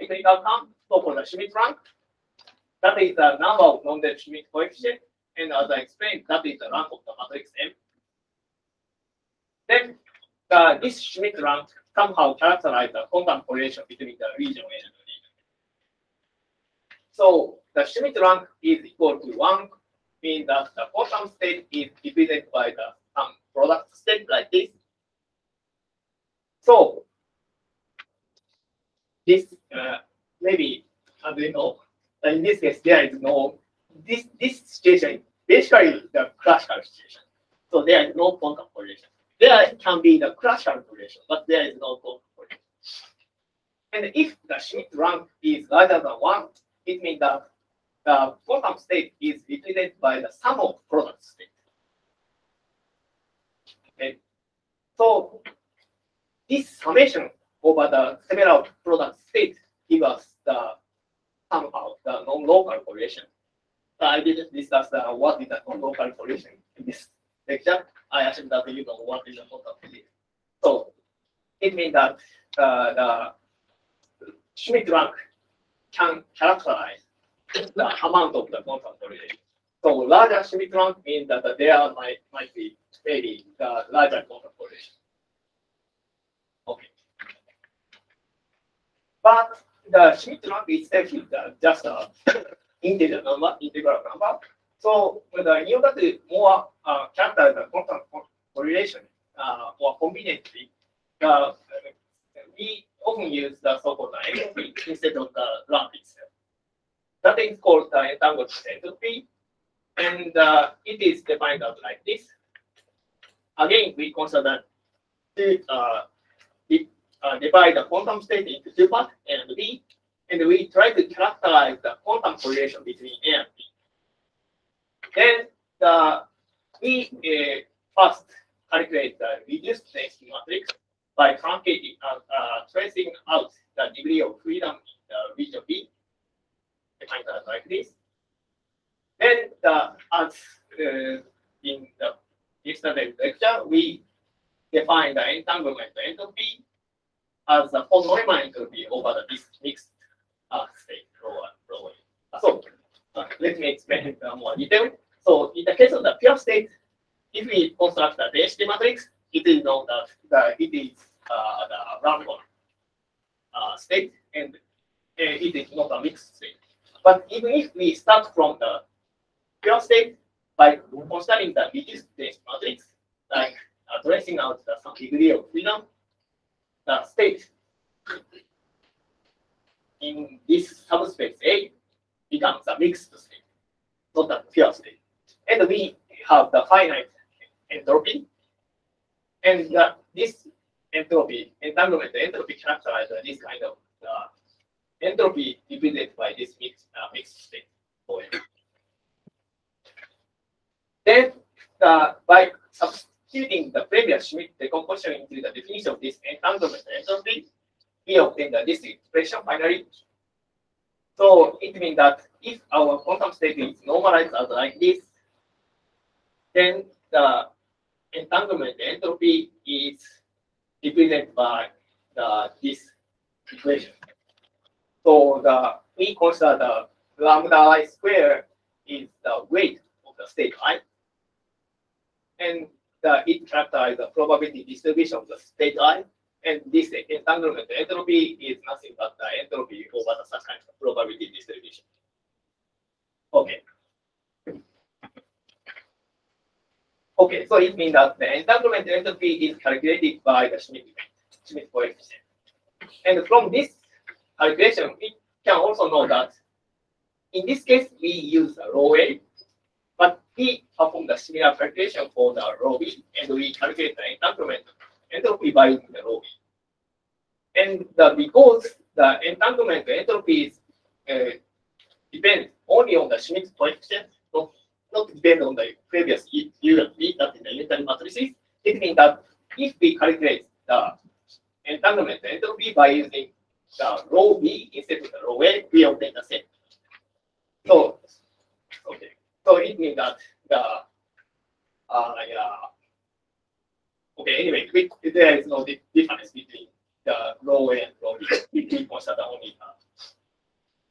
technical term. So for the Schmidt rank, that is the number of non-zero Schmidt coefficient, and as I explained, that is the rank of the matrix M. Then uh, this Schmidt rank somehow characterize the quantum correlation between the region and. So the Schmidt rank is equal to one, means that the quantum state is represented by the some product state like this. So this uh, maybe as you know, in this case there is no this this situation basically the classical situation. So there is no quantum correlation. There can be the classical correlation, but there is no quantum correlation. And if the Schmidt rank is larger than one, it means that the quantum state is represented by the sum of product state. Okay. So this summation over the several product states gives us the somehow the non-local correlation. So I didn't discuss the what is the non-local correlation in this lecture. I assume that you know what is the quantum physics. So it means that uh, the Schmidt rank can characterize the amount of the correlation. So larger Schmidt rank means that there might, might be maybe the larger population. Okay. But the Schmidt rank uh, just a integer number, integral number. So the in order to more uh, characterize the quantum correlation uh, more conveniently, uh, we often use the so-called entropy instead of the rank itself. That is called the entanglement entropy, and uh, it is defined out like this. Again, we consider the, uh, uh, divide the quantum state into two parts, A and B, and we try to characterize the quantum correlation between A and B. Then the we uh, first calculate the reduced density matrix by truncating uh, uh, tracing out the degree of freedom in the region B, defined as like this. Then the as uh, in the yesterday's lecture, we define the entanglement entropy as the von Neumann entropy over the mixed uh, state rho So uh, let me explain uh, more detail. So in the case of the pure state, if we construct the density matrix, it is known that the, it is uh, the random uh, state and uh, it is not a mixed state. But even if we start from the pure state by considering the reduced density matrix, like uh, tracing out the some degree of freedom, the state in this subspace A becomes a mixed state, not a pure state. And we have the finite entropy. And uh, this entropy, entanglement the entropy characterizes this kind of uh, entropy represented by this mixed, uh, mixed state. OM. Then uh, by substituting the previous Schmidt decomposition into the definition of this entanglement entropy, we obtain the, this expression finally. So it means that if our quantum state is normalized as like this, then the entanglement entropy is represented by the this equation. So the we consider the lambda i square is the weight of the state i, and the it characterizes the probability distribution of the state i, and this entanglement entropy is nothing but the entropy over the such kind of probability distribution. Okay. Okay, so it means that the entanglement entropy is calculated by the Schmidt Schmidt coefficient. And from this calculation, we can also know that in this case, we use the rho A, but we perform the similar calculation for the rho B, and we calculate the entanglement entropy by using the rho B. And the, because the entanglement entropy is uh, depend only on the Schmidt coefficient, not, not depend on the previous unit B that in the unitary matrices. It means that if we calculate the entanglement entropy by using the rho B instead of the rho A, we obtain the same. So, okay. So it means that the, uh, yeah. Okay, anyway, we, there is no di- difference between the rho A and rho B. We consider only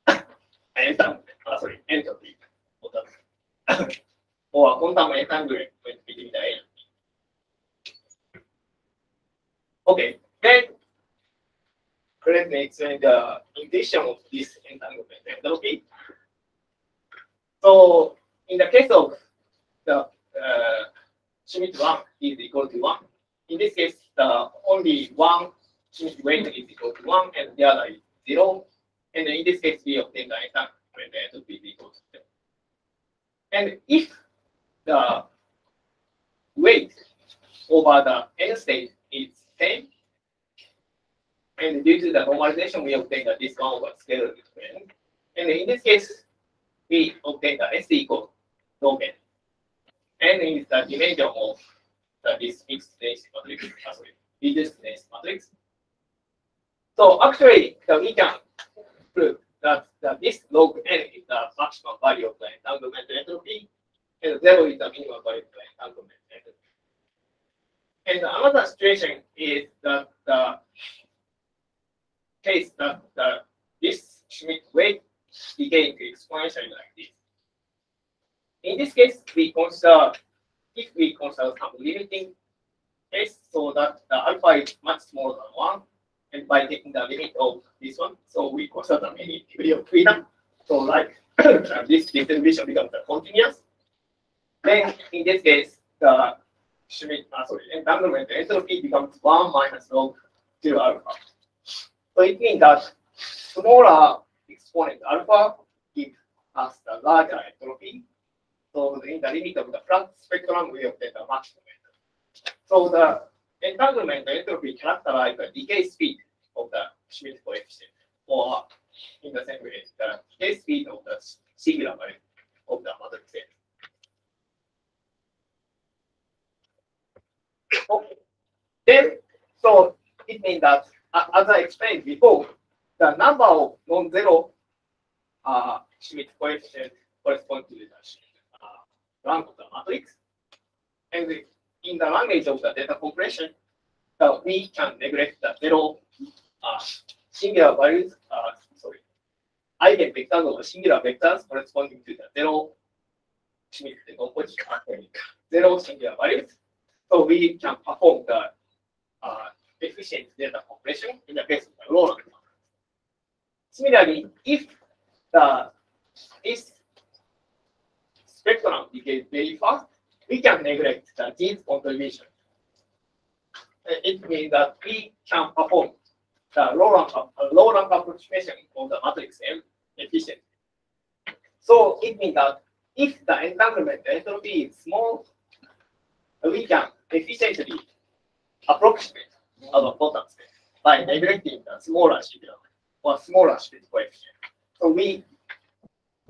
uh, entanglement, uh, sorry, entropy. The, or quantum entanglement between the A and B. Okay, then let me explain the condition of this entanglement entropy. So in the case of the uh, Schmidt one is equal to one. In this case, the only one Schmidt weight is equal to one, and the other is zero. And in this case, we obtain the entanglement entropy is equal to zero. And if the weight over the n state is same, and due to the normalization, we obtain the one over scalar expression. And in this case, we obtain the S equal log n. Is the dimension of the this mixed density matrix, sorry, reduced density matrix. So actually, we can prove that, that this log n is the maximum value of the entanglement entropy, and zero is the minimum value of the entanglement entropy. And another situation is that the case that the, this Schmidt weight became exponentially like this. in this case, we consider, if we consider some limiting case, so that the alpha is much smaller than one, and by taking the limit of this one, so we consider any degree of freedom. So like this distribution becomes continuous. Then in this case, the Schmidt, uh, sorry, entanglement entropy becomes one minus log zero alpha. So it means that smaller exponent alpha gives us the larger entropy. So in the limit of the flat spectrum, we obtain the maximum. So the entanglement entropy characterize the decay speed of the Schmidt coefficient, or in the same way, the decay speed of the singular value of the matrix. Okay. Then, so it means that, uh, as I explained before, the number of non-zero uh, Schmidt coefficient corresponds to the uh, rank of the matrix. And in the language of the data compression, uh, we can neglect the zero uh, singular values, uh, sorry, eigenvectors or singular vectors corresponding to the zero zero singular values. So we can perform the uh, efficient data compression in the case of the low rank. Similarly, if the this spectrum decays very fast, we can neglect the these contribution. It means that we can perform the low rank, uh, approximation of the matrix M efficiently. So it means that if the entanglement entropy is small, we can efficiently approximate our space by neglecting the smaller singular or smaller Schmidt coefficient. So we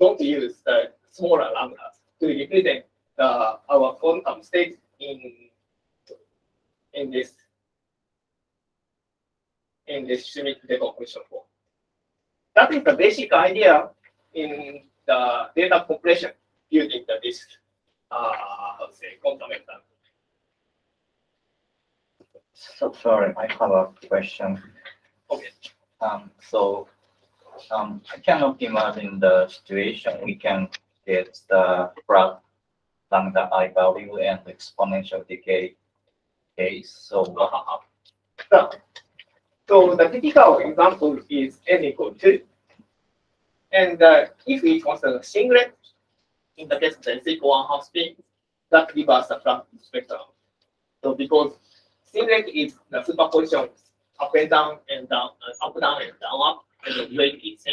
don't use the smaller lambdas to represent the, our quantum state in in this in this Schmidt decomposition form. That is the basic idea in the data compression using the this uh, say quantum entanglement. So sorry, I have a question. Okay. Um, so, um, I cannot imagine the situation we can get the flat lambda i value and exponential decay case. So So, so the typical example is n equal to, and uh, if we consider a singlet, in the case of the s equal one half spin, that gives us a flat spectrum. So because singlet is the superposition up and down and down, uh, up down and down up, and the rate is.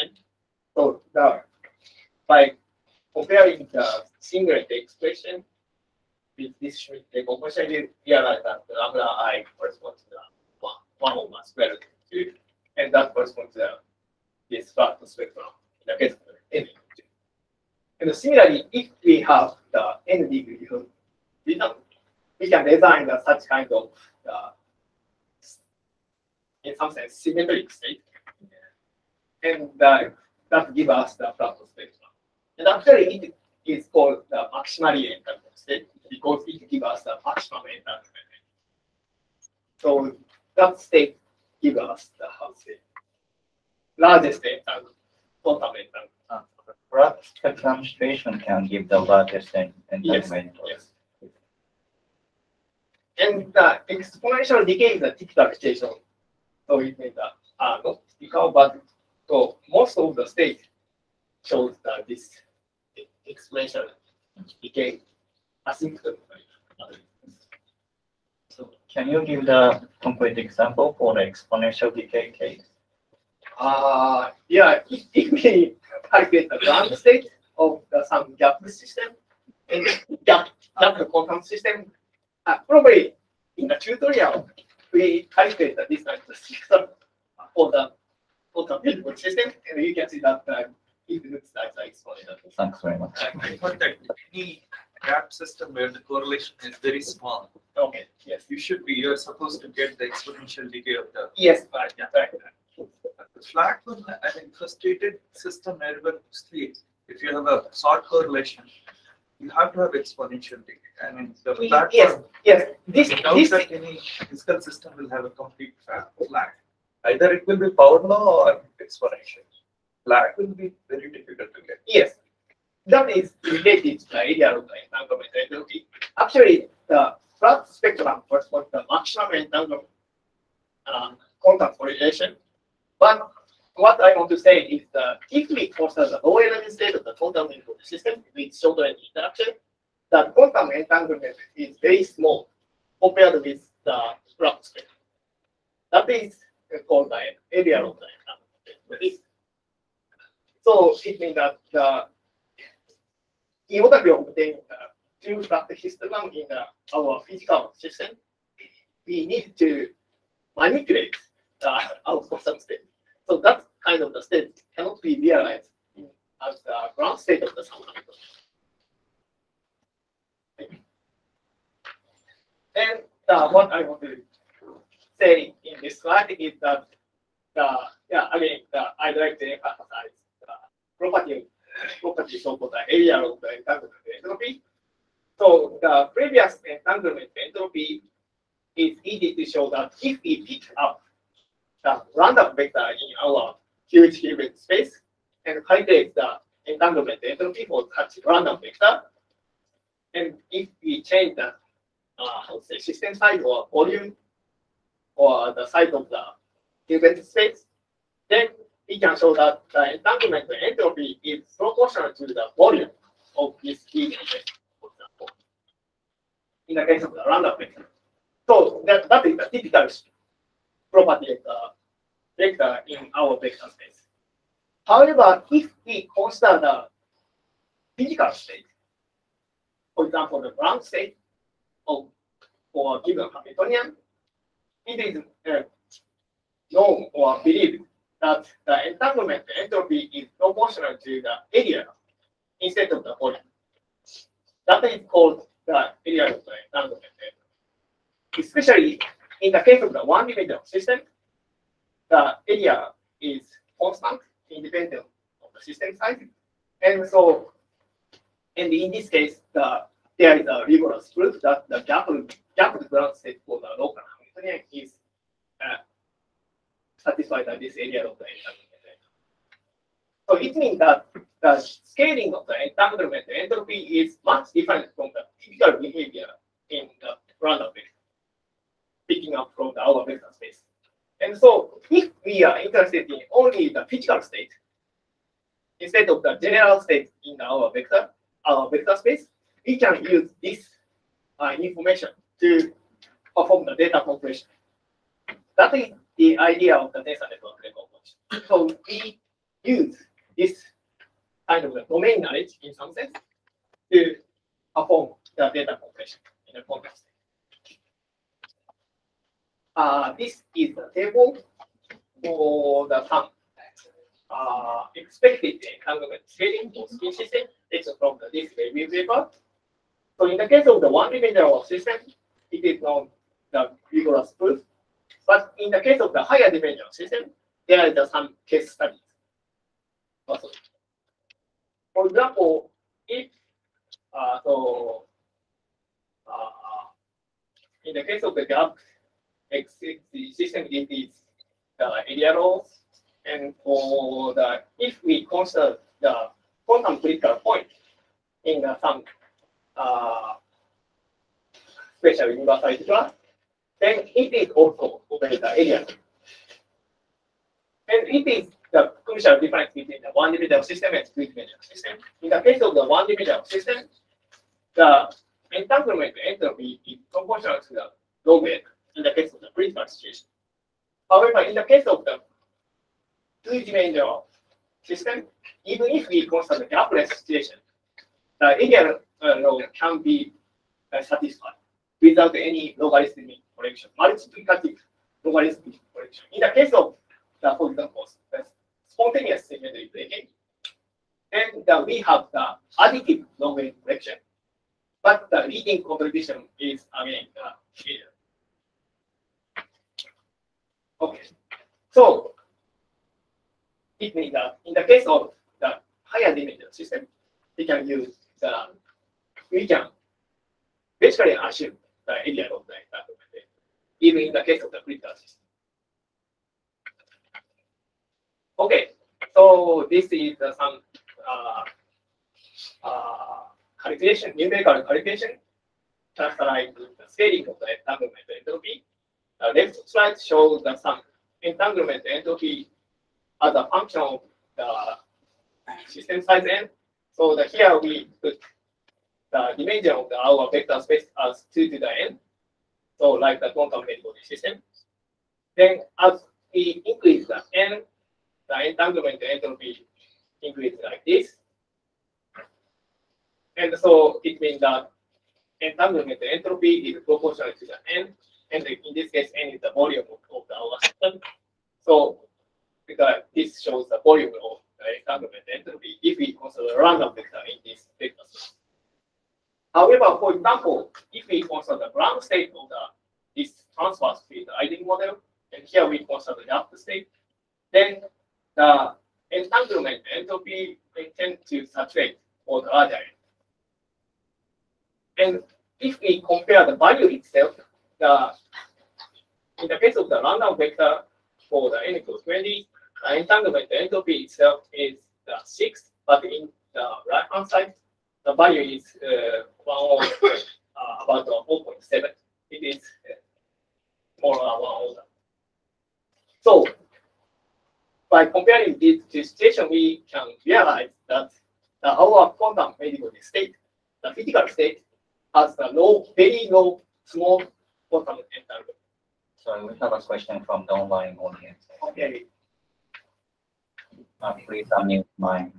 So the by comparing the singlet expression with this decomposition, we realize that the lambda i corresponds to the one, one over square root two, and that corresponds to the this flat spectrum in the case of the n to. And similarly, if we have the n degree of freedom, we can design the such kind of uh, in some sense symmetric state, and uh, that give us the flat spectrum. And actually, it is called the maximally entanglement state because it gives us the maximum entanglement. So that state gives us the how to say largest entanglement, total entanglement. flat spectrum situation can give the largest en- entanglement? Yes. And the exponential decay is a typical situation. So it means that, uh, not typical, but so most of the state shows that this exponential decay asymptotically. So can you give the concrete example for the exponential decay case? Uh, yeah, if, if we calculate the ground state of the, some gap system and gap, gap quantum system, uh, probably in the tutorial, we calculate the distance system for the quantum system, and you can see that uh, it looks like the exponential. Thanks very much. I thought that any gap system where the correlation is very small, Okay, yes, you should be, you're supposed to get the exponential decay of the yes, right, yeah, right. The flat one, an think frustrated system nervously, if you have a short correlation, you have to have exponential decay. I mean, the flat Yes, one, yes, this, I doubt this, that any physical system will have a complete flat. flat. Either it will be power law or exponential. Flat will be very difficult to get. yes, that is related to the area of the entanglement. Actually, the flat spectrum corresponds to the maximum entanglement uh, contact correlation. But what I want to say is that if we consider the low energy state of the total of the system with short energy interaction, the quantum entanglement is very small compared with the flat spectrum. That is called the area of the entanglement. So it means that the in order to obtain uh, two flat histogram in uh, our physical system, we need to manipulate uh, our quantum state. So that kind of the state cannot be realized as the ground state of the subatomic. And uh, what I want to say in this slide is that the yeah again the, I'd like to emphasize the property property so-called the area of the entanglement entropy. So the previous entanglement entropy is easy to show that if we pick up the random vector in our huge Hilbert space and calculate the entanglement entropy for such random vector, and if we change the uh, say system size or volume or the size of the Hilbert space, then we can show that the entanglement entropy is proportional to the volume of this region, for example, in the case of the random vector. So that, that is the typical property of the vector in our vector space. However, if we consider the physical state, for example, the ground state of for a given Hamiltonian, it is uh, known or believed that the entanglement entropy is proportional to the area instead of the volume. That is called the area of the entanglement especially in the case of the one dimensional system, the area is constant, independent of the system size. And so, and in this case, the there is a rigorous proof that the gapped, gapped ground state for the local Hamiltonian is uh, satisfied by this area of the entanglement. So it means that the scaling of the entanglement entropy is much different from the typical behavior in the random vector picking up from the our vector space. And so if we are interested in only the physical state, instead of the general state in our vector, our vector space, we can use this uh, information to perform the data compression. That is the idea of the tensor network recomposition. So we use this kind of domain knowledge in some sense to perform the data compression in a context. Uh, this is the table for the sum. Uh, expected entanglement scaling for spin system. It's from the this review paper. So in the case of the one dimensional system, it is known the rigorous proof. But in the case of the higher dimensional system, there is some case studies. Also. For example, if uh, so uh, in the case of the gap the system it is the area laws. And for the, if we consider the quantum critical point in the some uh, special universality class, then it is also the area. And it is the crucial difference between the one dimensional system and two dimensional system. In the case of the one dimensional system, the entanglement entropy is proportional to the log in the case of the critical situation. However, in the case of the two-dimensional system, even if we consider the gapless situation, the area uh, law can be uh, satisfied without any logarithmic correction, multiplicative logarithmic correction. In the case of the, for example, the spontaneous symmetry breaking, then the, uh, we have the additive logarithm correction, but the leading contribution is again the here. Okay. So it means that in the case of the higher dimensional system, we can use the we can basically assume even in the case of the system. Okay, so this is uh, some uh, calculation, numerical calculation, characterize the scaling of the entanglement entropy. The left slide shows the some entanglement entropy as a function of the system size n. So the here we put the dimension of the our vector space as 2 to the n. So like the quantum many-body system. Then as we increase the n, the entanglement entropy increases like this. And so it means that entanglement entropy is proportional to the n, and in this case, n is the volume of, of our system. So because this shows the volume of the entanglement entropy if we consider random vector in this vector space. However, for example, if we consider the ground state of the this transverse field Ising model, and here we consider the up state, then the entanglement entropy may tend to saturate for the larger end. And if we compare the value itself, the in the case of the random vector for the n equals 20, the entanglement entropy itself is the 6, but in the right hand side, the value is uh, one of, uh, about uh, 4.7. It is uh, more than one order. So by comparing this, this situation, we can realize that the, our quantum mechanical state, the physical state, has a low, very low, small quantum entanglement. So we have a question from the online audience. Okay. Uh, please unmute mine.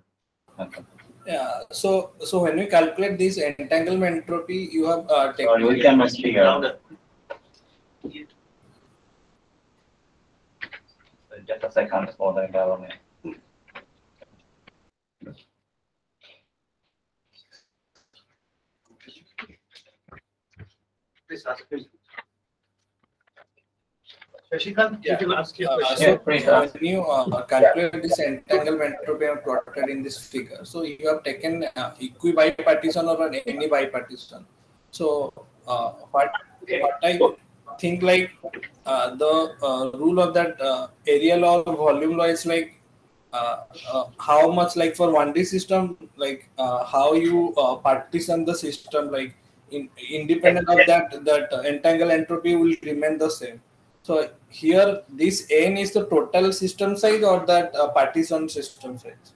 Okay. Yeah, so, so when we calculate this entanglement entropy, you have uh, Sorry, we taken. cannot hear. Just a second for the government. Please ask please. Shashikant, you can ask your Uh, question. so Yeah, please uh, ask. when you uh, calculate this entanglement entropy and plotted in this figure, so you have taken uh, equi-bipartition or an any bipartition. So uh, what, what I think like uh, the uh, rule of that uh, area law or volume law is like uh, uh, how much like for 1D system, like uh, how you uh, partition the system, like in, independent of that, that entangle entropy will remain the same. So here, this n is the total system size or that uh, partition system size?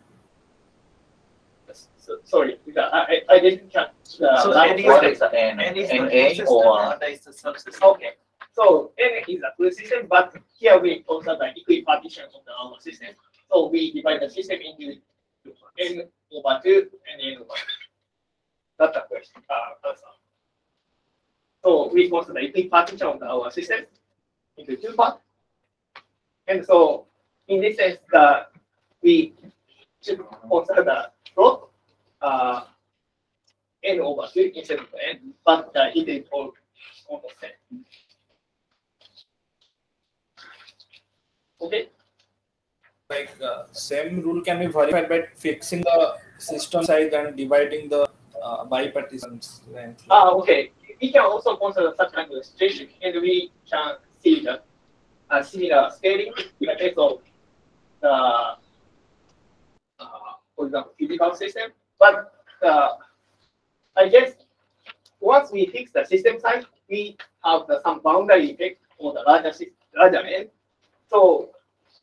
So, sorry, I, I I didn't catch the So last any is part. What is the N? N is the full NA system, or? Lambda is the subsystem. Okay, so N is a full system, but here we consider the equipartition of the our system. So we divide the system into N over two and N over two. That's the question, uh, answer. So we consider the equipartition of the our system into two parts. And so in this sense, the, we should consider the plot, uh, N over two instead of N, but uh, it is all almost same. Okay, Like uh, same rule can be verified by fixing the system size and dividing the uh, bipartitions length. ah, okay. We can also consider such kind of situation, and we can the uh, similar scaling in the case of the, uh, for example, physical system. But uh, I guess once we fix the system size, we have the, some boundary effect for the larger sys- larger end. So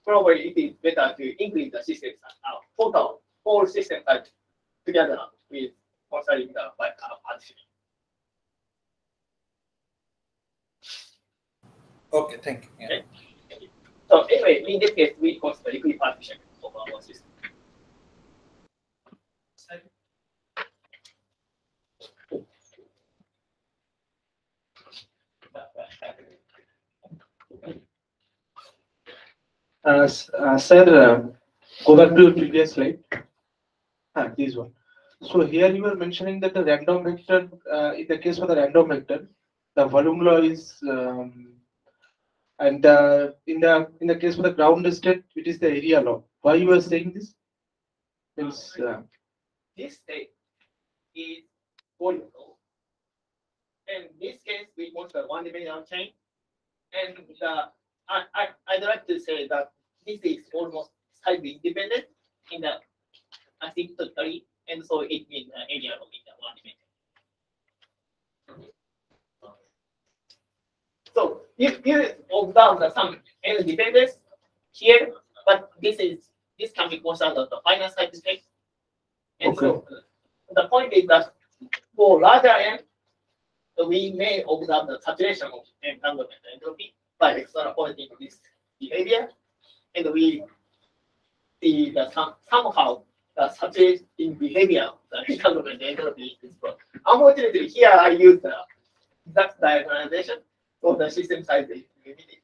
probably it is better to increase the system size, uh, total whole system size together with considering the by uh, partition. Okay, thank you. Yeah. Okay. So anyway, in this case, we consider equipartition of our system. Uh, uh, Sir, uh, go back to your previous slide. Ah, this one. So here you were mentioning that the random vector, uh, in the case of the random vector, the volume law is, um, and uh, in the in the case of the ground estate, it is the area law. Why you are saying this? Uh, this state is political. In this case, we want the one dimensional chain. And uh, I, I, I'd like to say that this is almost highly independent in the asymptotically, and so it means uh, area law in the one dimension. So if you observe the some N dependence here, but this is, this can be considered as the finite size effect. And so uh, the point is that for larger N, we may observe the saturation of entanglement entropy by extrapolating this behavior. And we see that some, somehow the saturating behavior, of the entanglement entropy is broken. Unfortunately, here I use the exact diagonalization of the system size is limited.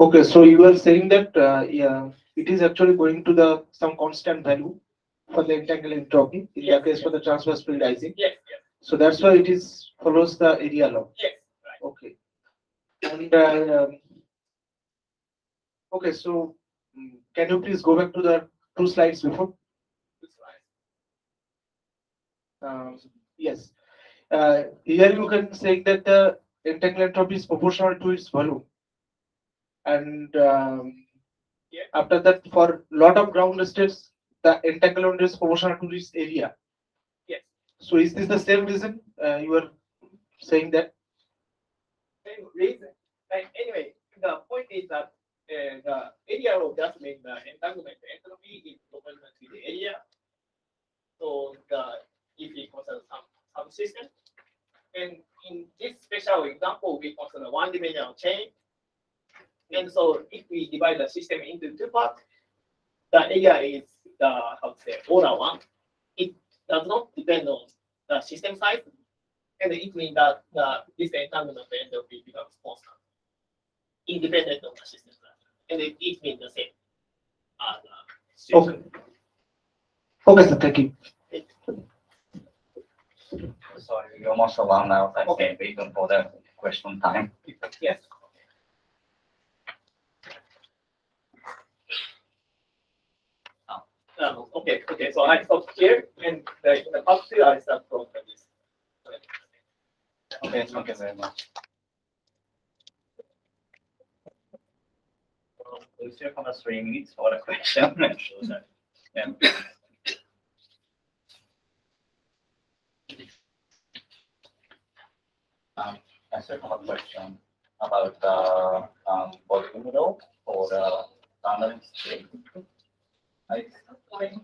Okay, so you are saying that, uh, yeah, it is actually going to the, some constant value for the entangled entropy, in the Yes, case for the transverse field Ising. Yes, yes, So that's why it is, follows the area law. yes, right. Okay. And, uh, um, okay, so mm, can you please go back to the two slides before? That's right. Um, Yes. Uh, Here you can say that the entangled entropy is proportional to its volume. And um, Yeah. after that, for lot of ground states, the entanglement is proportional to its area. Yes. So is this the same reason uh, you are saying that? Same reason. Like, anyway, the point is that uh, the area of just mean the entanglement entropy is proportional to the area. So the, if we consider some subsystem, and in this special example, we consider one dimensional chain. And so if we divide the system into two parts, the area is the, how to say, order one. It does not depend on the system size. And it means that the, this entanglement entropy becomes constant. Independent of the system size. And it, it means the same. Uh, the Okay. Okay, sir, thank you. So you're almost around now, I Okay. think, even for the question time. Yes. Um, okay, okay, so I stop here and the, in the part two, I start from this. Okay, thank you very much. We still have three minutes for the question. Yeah. Um, I still have a question about the, um, volume law for the random state. I think,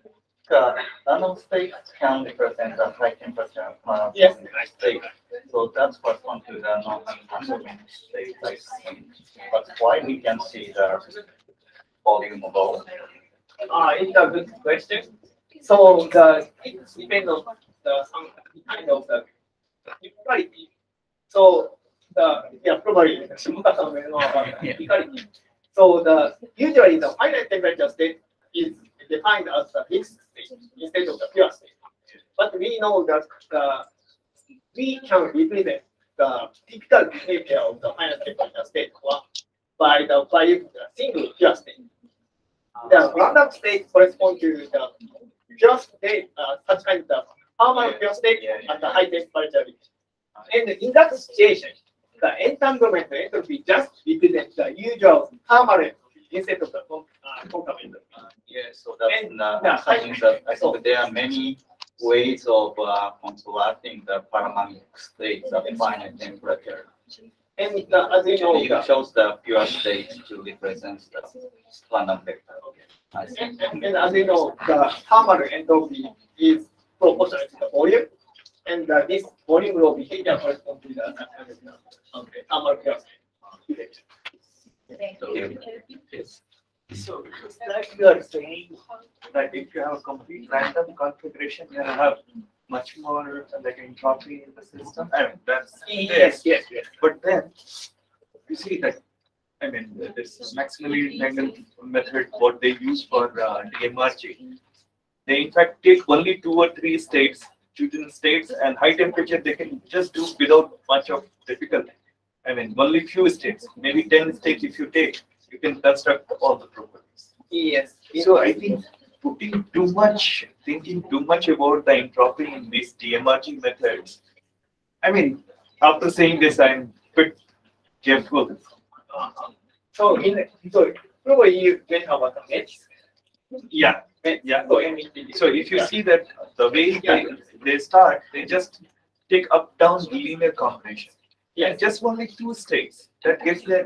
uh, random states can represent the high temperature, uh, Yes. state. So that's correspond to the non-consuming state, I think. But why we can see the volume law? Uh, it's a good question. So the, it depends on the, some kind of the typicality. So the, yeah, probably, Shimura-san will know about typicality. So the, usually the finite temperature state is defined as the mixed state instead of the pure state. But we know that the, we can represent the typical behavior of the finite temperature state by the, by the single pure state. The random state corresponds to the pure state, uh, such kind of thermal pure state Yeah, yeah. at the high temperature region. And in that situation, the entanglement entropy just represents the usual thermal entropy instead of the con- uh, entropy. Yeah, so that's, And- uh, yeah, something that I so- think there are many ways of, uh, controlling the paramagnetic states of finite temperature. And the, as you know, It the, shows the pure state to represent the quantum vector. I see. and, and and as you know, the thermal entropy is proportional to the volume. And uh, this volume law behavior corresponds to the uh, okay, thermal pure state. Okay. Yes. So it's like you are saying that if you have a complete random configuration, you have much more like entropy in the system. I mean, that's. Yes, yes, yes. But then, you see that, I mean, this maximally entangled method, what they use for uh, DMRG. They in fact take only two or three states, chosen states and high temperature, they can just do without much of difficulty. I mean, only few states, maybe ten states if you take, you can construct all the properties. Yes. So I think putting too much, thinking too much about the entropy in these DMRG methods. I mean, after saying this, I'm bit careful. So in, so probably you went about the match. Yeah, yeah. So, in- So if you see that the way they, they start, they just take up down linear combination. Yes. And just only two states that gets the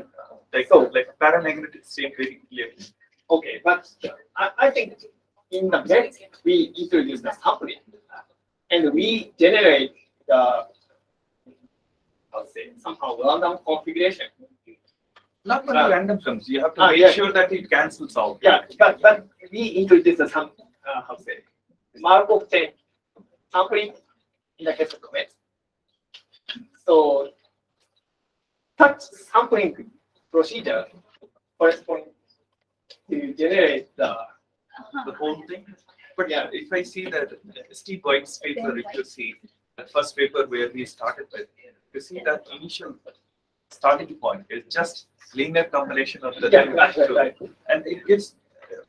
like So- like paramagnetic state very clearly. Okay, but I, I think in the net, we introduce the sampling. And we generate the, I'll say, somehow random configuration. Not only Uh, random terms, you have to ah, make yeah. sure that it cancels out. Yeah, but, but we introduce the some, uh, how to say, Markov chain sampling in the case of comets. So such sampling procedure corresponds to generate the, the whole thing. But yeah, if I see that Steve White's paper, if you see the first paper where we started with, you see that initial starting point is just linear combination of the. yeah, right, right, right. And it gives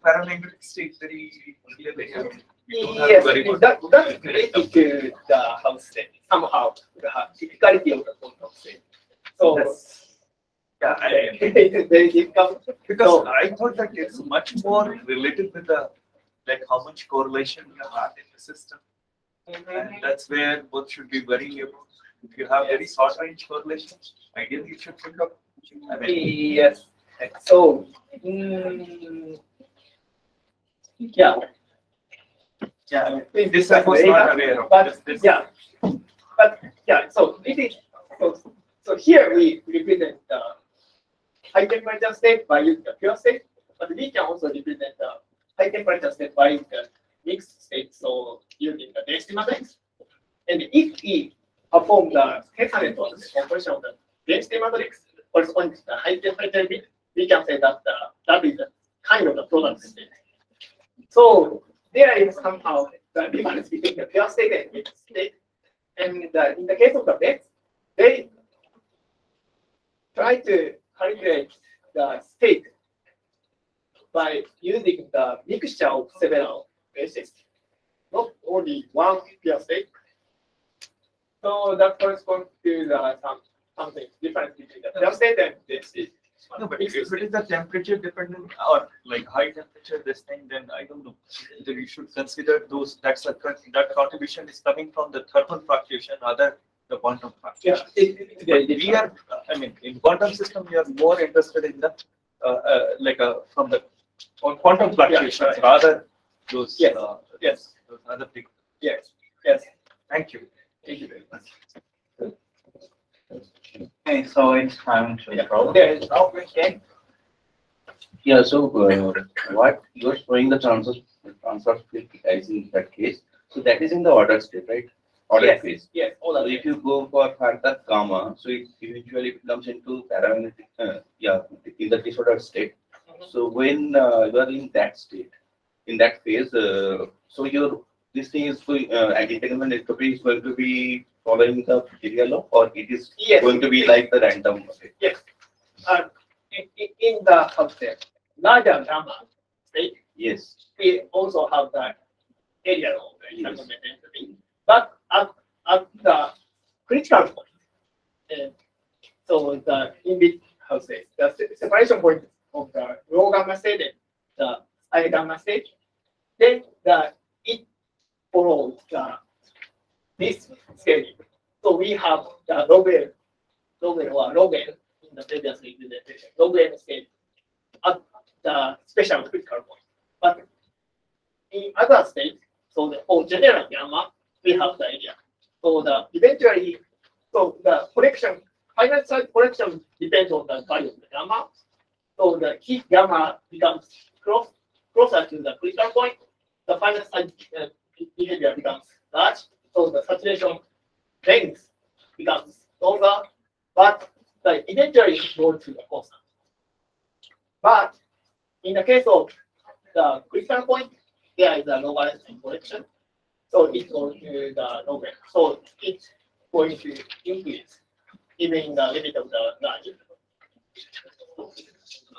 paramagnetic state very clearly. I mean, we don't have to Yes, that, that's related to the house state, somehow, the typicality of the quantum state. So, yeah, I- it's very difficult. Because So- I thought that it's much more related with the, like how much correlation you have in the system. And that's where both should be very about. If you have very short range correlations, ideally you should think of. I mean, Yes, so, mm, yeah. Yeah, I mean, this I was not aware of. But, This- this- yeah, but, yeah, so it is, so, so here we represent the high temperature state by using the pure state, but we can also represent the high temperature state by the mixed state, so using the density matrix. And if we perform the Kessanen or the compression of the density matrix corresponding to the high temperature we can say that the, that is the kind of the product state. So there is somehow the difference between the pure state and mixed state. And the, in the case of the METTS, they try to calculate the state by using the mixture of several bases, not only one pure state. So that corresponds to the some something different between the state and this. No, but if it is the temperature dependent or like high temperature, this thing, then I don't know. Then you should consider those, that's a, that contribution is coming from the thermal fluctuation rather the quantum Yeah, fluctuation. it, it's we are, I mean, in quantum system, we are more interested in the, uh, uh, like, uh, from the on quantum fluctuations right. rather those, Yes. uh, Yes, those other big. yes, yes. Thank you. Thank you very much. Okay, so it's time to Yeah, there is now question. Yeah, so uh, what you are showing the transfer, transfer split as in that case, so that is in the order state, right? Order Yes, phase. Yes, all So if you go for further gamma, so it eventually comes into paramagnetic, uh, yeah, in the disordered state. Mhm. So when uh, you are in that state, in that phase, uh, so your, this thing is, going, uh, anti-entanglement entropy is going to be following the area law or it is Yes. going to be like the random? okay? Yes. Uh, in, in, the, say, larger gamma state, Yes, we also have the area of the Yes. entropy. But at, at the critical point, uh, so the in bit, how say, the separation point of the low gamma state and the high gamma state, then the, it follows the, uh, this schedule. So we have the log L, or log in the previous representation, log L schedule at the special critical point. But in other states, so the for general gamma, we have the area. So the eventually, so the collection, finite size correction depends on the value of the gamma. So the heat gamma becomes close, closer to the critical point. The final size uh, behavior becomes large. So the saturation length becomes longer, but the eventually goes to the constant. But in the case of the critical point, there is a logarithmic correction. So it goes to the log. So it's going to increase even in the limit of the large.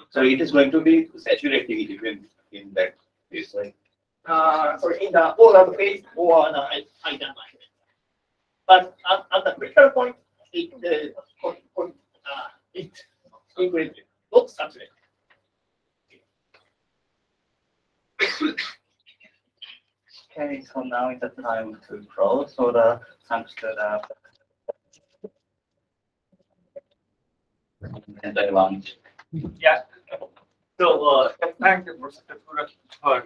so it is going to be saturating even in that case, right? uh, sorry, in the oral phase or the item phase. But at, at, the critical point, it, uh, uh, it increases, not saturated. okay, so now is the time to close. So the thanks to uh, the and I want. Yeah. So uh, thank you, Professor, for